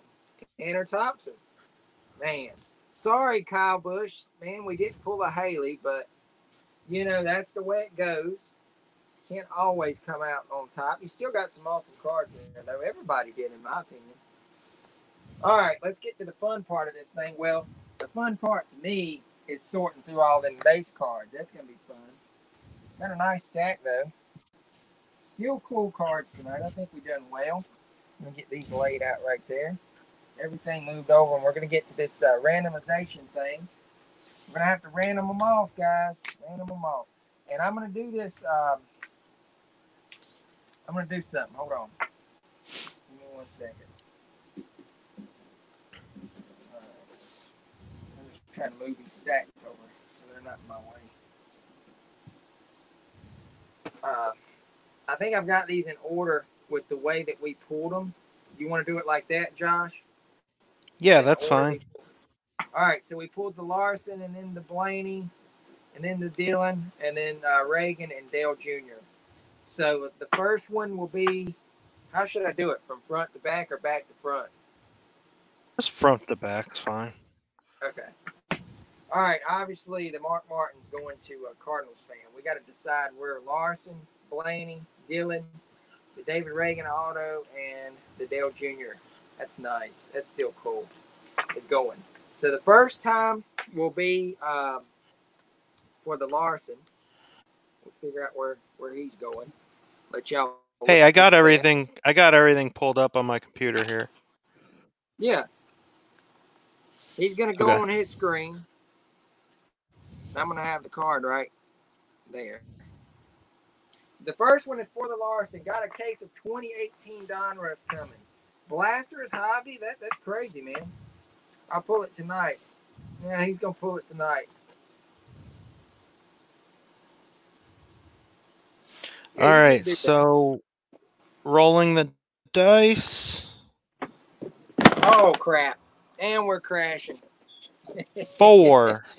Tanner Thompson. Man, sorry, Kyle Busch. Man, we didn't pull a Hailie, but you know that's the way it goes. Can't always come out on top. You still got some awesome cards in there, though. Everybody did, in my opinion. All right, let's get to the fun part of this thing. Well, the fun part to me is sorting through all them base cards. That's gonna be fun. Got a nice stack though. Still cool cards tonight. I think we've done well. I'm gonna get these laid out right there. Everything moved over, and we're gonna get to this uh, randomization thing. We're gonna have to random them off, guys. Random them off, and I'm gonna do this. Um, I'm gonna do something. Hold on. Give me one second. Alright. I'm just trying to move these stacks over so they're not in my way. Uh, I think I've got these in order with the way that we pulled them. You want to do it like that, Josh? Yeah, that's fine. All right, so we pulled the Larson and then the Blaney and then the Dillon and then uh, Ragan and Dale Jr. So the first one will be how should I do it? From front to back or back to front? Just front to back's fine. Okay. All right. Obviously, the Mark Martin's going to a Cardinals fan. We got to decide where Larson, Blaney, Dillon, the David Ragan auto, and the Dale Jr. That's nice. That's still cool. It's going. So the first time will be um, for the Larson. We'll figure out where where he's going. Let y'all. Hey, I got everything. I got everything pulled up on my computer here. Yeah. He's gonna go Okay. on his screen. I'm gonna have the card right there. The first one is for the Larson. Got a case of 2018 Donruss coming. Blasters hobby. That that's crazy, man. I'll pull it tonight. Yeah, he's gonna pull it tonight. All right, so rolling the dice. Oh crap! And we're crashing. Four.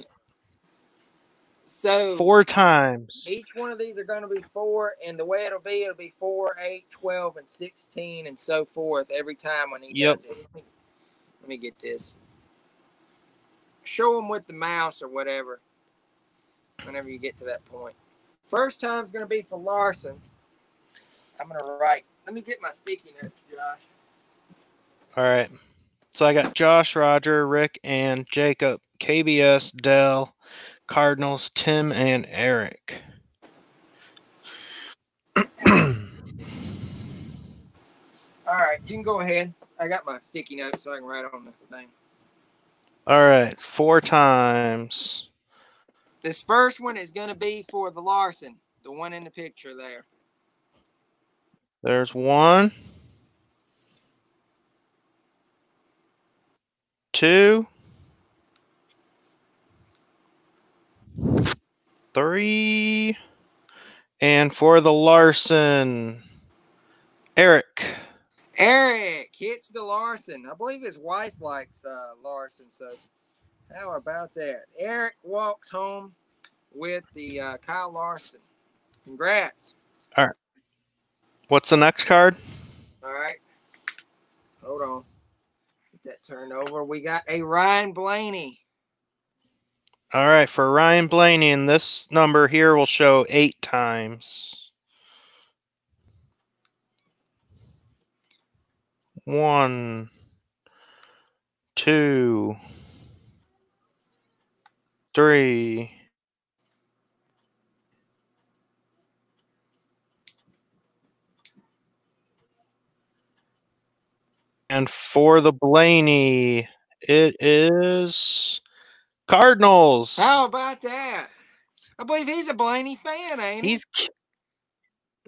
So Four times. Each one of these are going to be four, and the way it'll be, it'll be four, eight, 12, and 16, and so forth every time when he Yep. does this. Let me get this. Show him with the mouse or whatever whenever you get to that point. First time's going to be for Larson. I'm going to write. Let me get my sticky notes, Josh. All right. So I got Josh, Roger, Rick, and Jacob, KBS, Dell, Cardinals, Tim, and Eric. All right, you can go ahead. I got my sticky notes so I can write on the thing. All right, four times. This first one is going to be for the Larson, the one in the picture there. There's one, two, three, and for the Larson, Eric. Eric hits the Larson. I believe his wife likes uh, Larson. So, how about that? Eric walks home with the uh, Kyle Larson. Congrats. All right. What's the next card? All right. Hold on. Get that turned over. We got a Ryan Blaney. All right, for Ryan Blaney, and this number here will show eight times. One, two, three, and for the Blaney, it is Cardinals. How about that? I believe he's a Blaney fan, ain't he? He's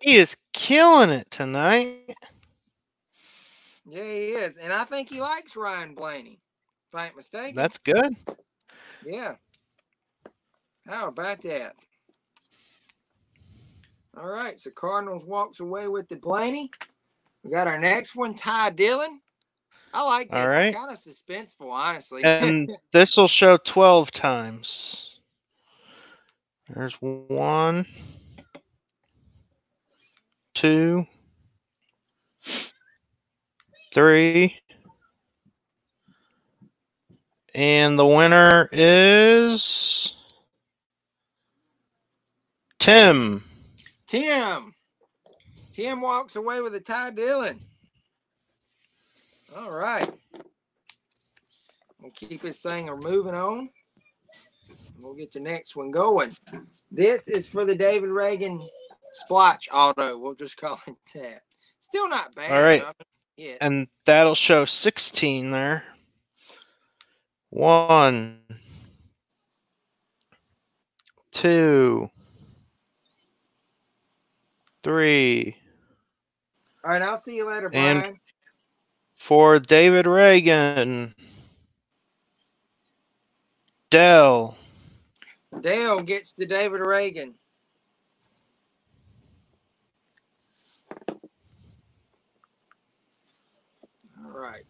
he is killing it tonight. Yeah, he is. And I think he likes Ryan Blaney. If I ain't mistaken. That's good. Yeah. How about that? All right, so Cardinals walks away with the Blaney. We got our next one, Ty Dillon. I like this. All right. It's kind of suspenseful, honestly. And this will show 12 times. There's one, two, three, and the winner is Tim. Tim. Tim walks away with a Ty Dillon. All right. We'll keep this thing or moving on. We'll get the next one going. This is for the David Ragan splotch auto. We'll just call it that. Still not bad. All right. Yeah. And that'll show 16 there. One, two, three. All right. I'll see you later, Brian. And- For David Ragan, Dell, Dale gets to David Ragan. All right.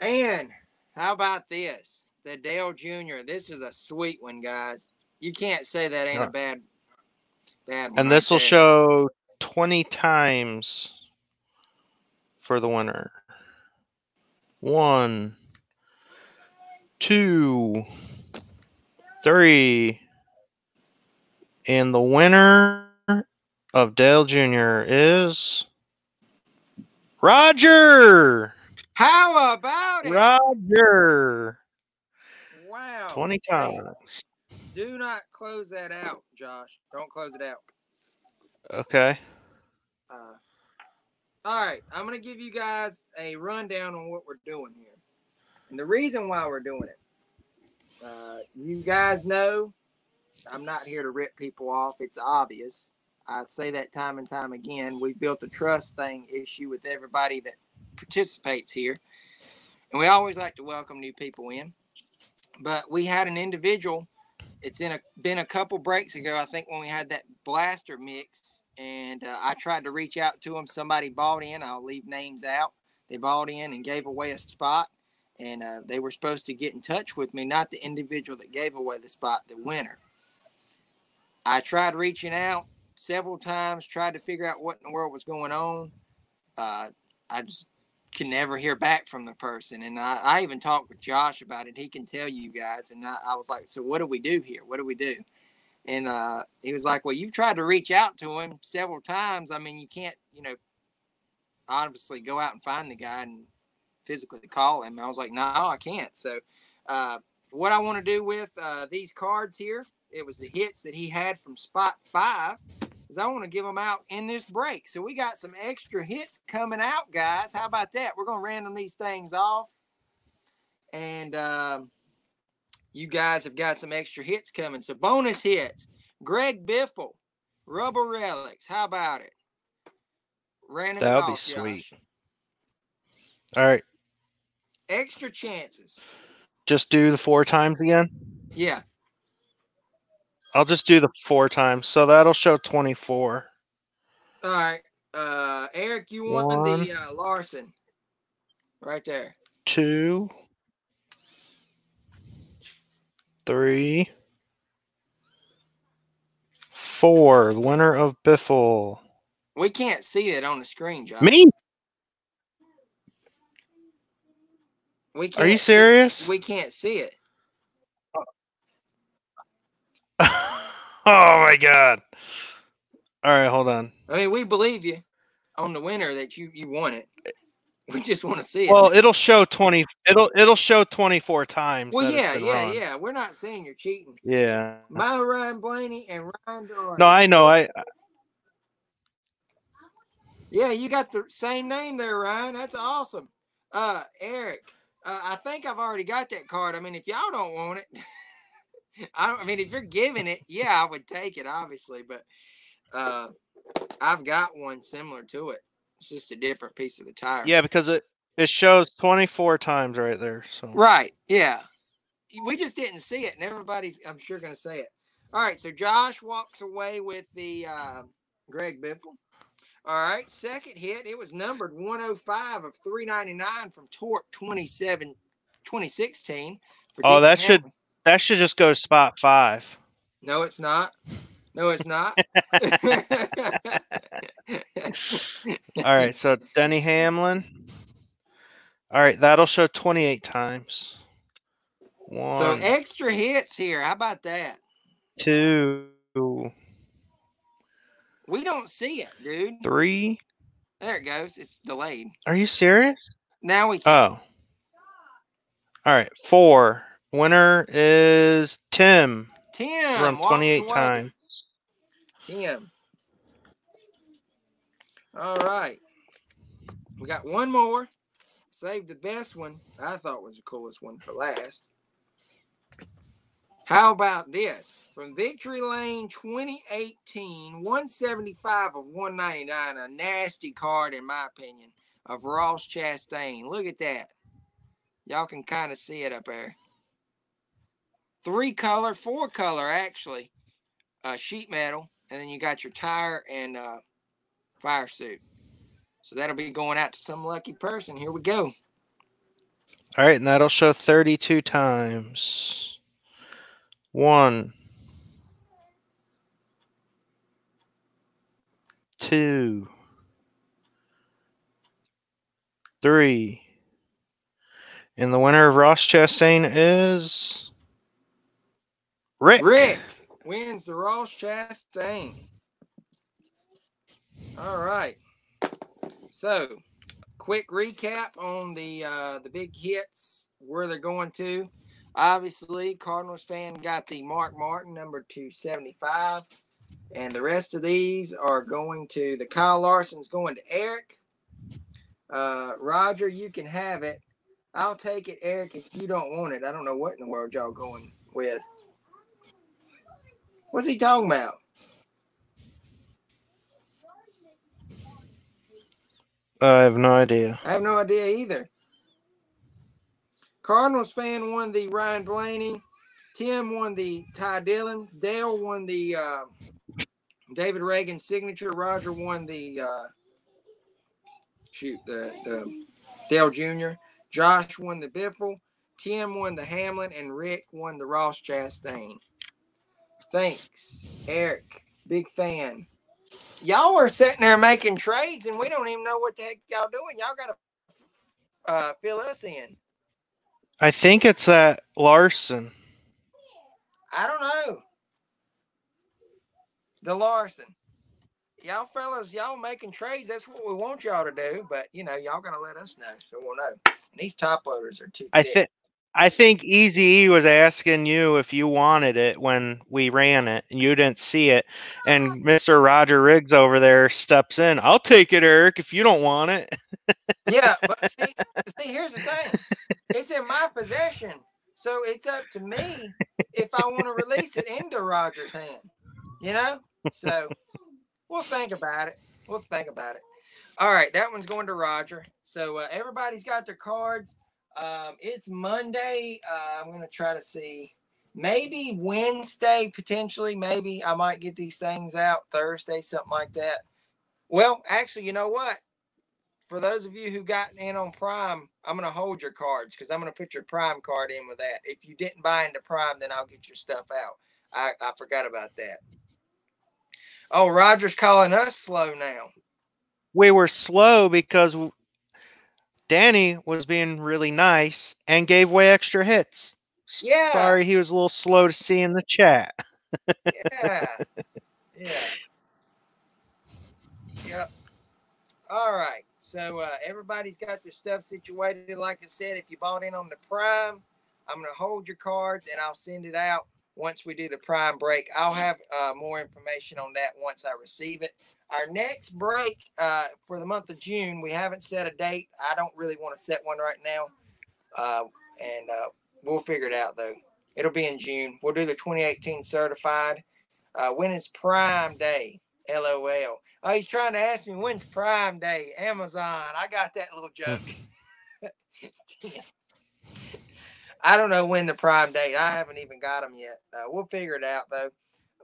And how about this? The Dale Jr. This is a sweet one, guys. You can't say that ain't a bad bad one. and this will show 20 times. for the winner. One, two, three. And the winner of Dale Jr. is Roger. How about it? Roger. wow. 20 Hey, times. Do not close that out, Josh. Don't close it out. Okay. Uh, all right, I'm gonna give you guys a rundown on what we're doing here, and the reason why we're doing it. Uh, you guys know I'm not here to rip people off. It's obvious. I say that time and time again. We've built a trust thing issue with everybody that participates here, and we always like to welcome new people in. But we had an individual. It's in a been a couple breaks ago. I think when we had that blaster mix and uh, I tried to reach out to them. Somebody bought in. I'll leave names out. They bought in and gave away a spot, and uh, they were supposed to get in touch with me, not the individual that gave away the spot, the winner. I tried reaching out several times, tried to figure out what in the world was going on. Uh, I just can never hear back from the person, and I, I even talked with Josh about it. He can tell you guys, and I, I was like, "So what do we do here? What do we do?" And uh, he was like, Well, you've tried to reach out to him several times. I mean, you can't, you know, obviously go out and find the guy and physically call him. I was like, No, I can't. So, uh, what I want to do with uh, these cards here, it was the hits that he had from spot five, is I want to give them out in this break. So, we got some extra hits coming out, guys. How about that? We're going to random these things off. And, um, you guys have got some extra hits coming. So bonus hits. Greg Biffle, Rubber Relics. How about it? Random it That would be sweet. Josh. All right. Extra chances. Just do the four times again. Yeah. I'll just do the four times. So that'll show 24. All right. Uh Eric, you want One. the uh, Larson. Right there. Two, three, four. The winner of Biffle. We can't see it on the screen, Josh. Me? We can't Are you see- serious? we can't see it. oh my god. All right, hold on. I mean, we believe you on the winner that you you won it. We just want to see it. Well, it'll show 20 it'll it'll show 24 times. well, yeah, yeah, run. yeah. We're not saying you're cheating. Yeah. My Ryan Blaney and Ryan Doherty. No, I know. I Yeah, you got the same name there, Ryan. That's awesome. Uh, Eric, uh, I think I've already got that card. I mean, if y'all don't want it, I. I mean, if you're giving it, yeah, I would take it, obviously. But uh, I've got one similar to it. It's just a different piece of the tire. yeah, because it it shows 24 times right there. So Right. Yeah. We just didn't see it, and everybody's, I'm sure, going to say it. All right. So Josh walks away with the uh, Greg Biffle. All right. Second hit. It was numbered 105 of 399 from Torque 27, 2016. Oh, that should-. That should just go to spot five. No, it's not. No, it's not. All right, so Denny Hamlin. All right, that'll show 28 times. One. so extra hits here. How about that? two, We don't see it, dude. three. There it goes. It's delayed. Are you serious? Now we can. Oh. All right, four. Winner is Tim. Tim Run walks 28 away. times. Tim. All right. We got one more. Save the best one. I thought was the coolest one for last. How about this? From Victory Lane 2018, 175 of 199. A nasty card, in my opinion, of Ross Chastain. Look at that. Y'all can kind of see it up there. Three color, four color, actually uh, sheet metal, and then you got your tire and uh, fire suit. So that'll be going out to some lucky person. Here we go. All right, and that'll show 32 times. One, two, three. And the winner of Ross Chastain is Rick. Rick wins the Ross Chastain. All right. So, quick recap on the uh, the big hits where they're going to. Obviously, Cardinals fan got the Mark Martin number two seventy five, and the rest of these are going to the Kyle Larson's going to Eric. Uh, Roger, you can have it. I'll take it, Eric, if you don't want it. I don't know what in the world y'all going with. What's he talking about? I have no idea. I have no idea either. Cardinals fan won the Ryan Blaney. Tim won the Ty Dillon. Dale won the uh, David Ragan signature. Roger won the uh, shoot the the Dale Jr. Josh won the Biffle. Tim won the Hamlin, and Rick won the Ross Chastain. Thanks, Eric. Big fan. Y'all are sitting there making trades, and we don't even know what the heck y'all doing. Y'all got to uh, fill us in. I think it's that Larson. I don't know. The Larson. Y'all fellas, y'all making trades. That's what we want y'all to do. But you know, y'all gotta let us know so we'll know. And these top loaders are too I think I think Easy E was asking you if you wanted it when we ran it and you didn't see it. And Mr. Roger Riggs over there steps in. I'll take it, Eric, if you don't want it. Yeah, but see, see, here's the thing. It's in my possession. So it's up to me if I want to release it into Roger's hand. You know? So we'll think about it. We'll think about it. All right, that one's going to Roger. So uh, everybody's got their cards. Um, it's Monday. Uh, I'm gonna try to see. Maybe Wednesday, potentially. Maybe I might get these things out Thursday, something like that. Well, actually, you know what? For those of you who got in on Prime, I'm gonna hold your cards because I'm gonna put your Prime card in with that. If you didn't buy into Prime, then I'll get your stuff out. I, I forgot about that. Oh, Roger's calling us slow now. We were slow because Danny was being really nice and gave away extra hits. Yeah. Sorry, he was a little slow to see in the chat. Yeah. yeah. Yep. All right. So uh, everybody's got their stuff situated. Like I said, if you bought in on the Prime, I'm going to hold your cards and I'll send it out once we do the Prime break. I'll have uh, more information on that once I receive it. Our next break uh, for the month of June, we haven't set a date. I don't really want to set one right now. Uh, and uh, we'll figure it out though. It'll be in June. We'll do the 2018 certified. Uh, when is Prime Day? LOL. Oh, he's trying to ask me when's Prime Day? Amazon. I got that little joke. I don't know when the Prime date. I haven't even got them yet. Uh, we'll figure it out though.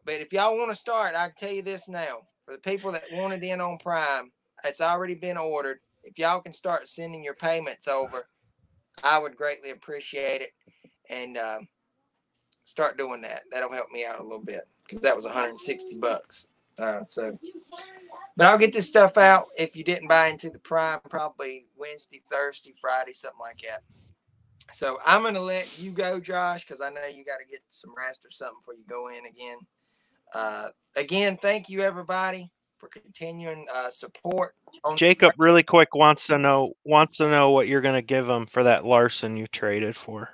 But if y'all want to start, I can tell you this now. For the people that wanted in on Prime, it's already been ordered. If y'all can start sending your payments over, I would greatly appreciate it. And um, start doing that. That'll help me out a little bit because that was 160 bucks. Uh, so, but I'll get this stuff out if you didn't buy into the Prime, probably Wednesday, Thursday, Friday, something like that. So I'm gonna let you go, Josh, because I know you got to get some rest or something before you go in again. Uh, again, thank you everybody for continuing uh, support. On Jacob really quick wants to know wants to know what you're gonna give him for that Larson you traded for.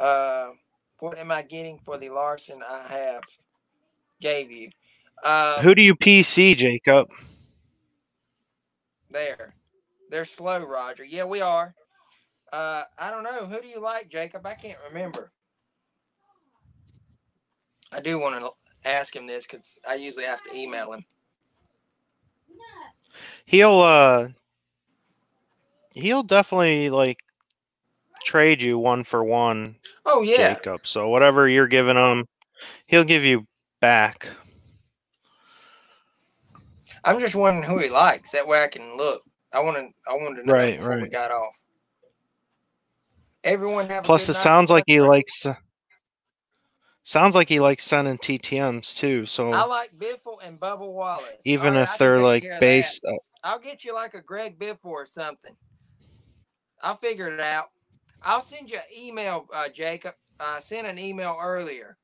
Uh, what am I getting for the Larson I have gave you? Uh, Who do you PC, Jacob? There. They're slow, Roger. Yeah, we are. Uh, I don't know. Who do you like, Jacob? I can't remember. I do want to ask him this because I usually have to email him. He'll uh he'll definitely like trade you one for one, Oh yeah, Jacob. So whatever you're giving him, he'll give you back. I'm just wondering who he likes. That way I can look. I want to. I wanted to know Right, before we got off. Everyone have. Plus, it night. sounds like he likes. Uh, sounds like he likes sending TTM's too. So I like Biffle and Bubba Wallace. even right, if they're like based, uh, I'll get you like a Greg Biffle or something. I'll figure it out. I'll send you an email, uh, Jacob. I sent an email earlier,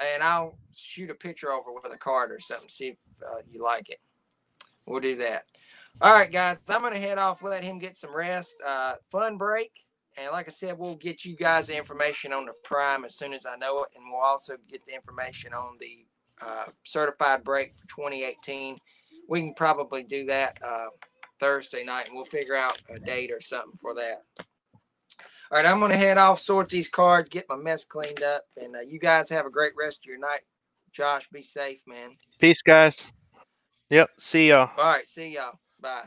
and I'll shoot a picture over with a card or something. See if uh, you like it. We'll do that. All right, guys. I'm gonna head off. Let him get some rest. Uh, fun break. And like I said, we'll get you guys the information on the prime as soon as I know it, and we'll also get the information on the uh, certified break for 2018. We can probably do that uh, Thursday night, and we'll figure out a date or something for that. All right, I'm gonna head off, sort these cards, get my mess cleaned up, and uh, you guys have a great rest of your night. Josh, be safe, man. Peace, guys. Yep. See y'all. All right, see y'all. Bye.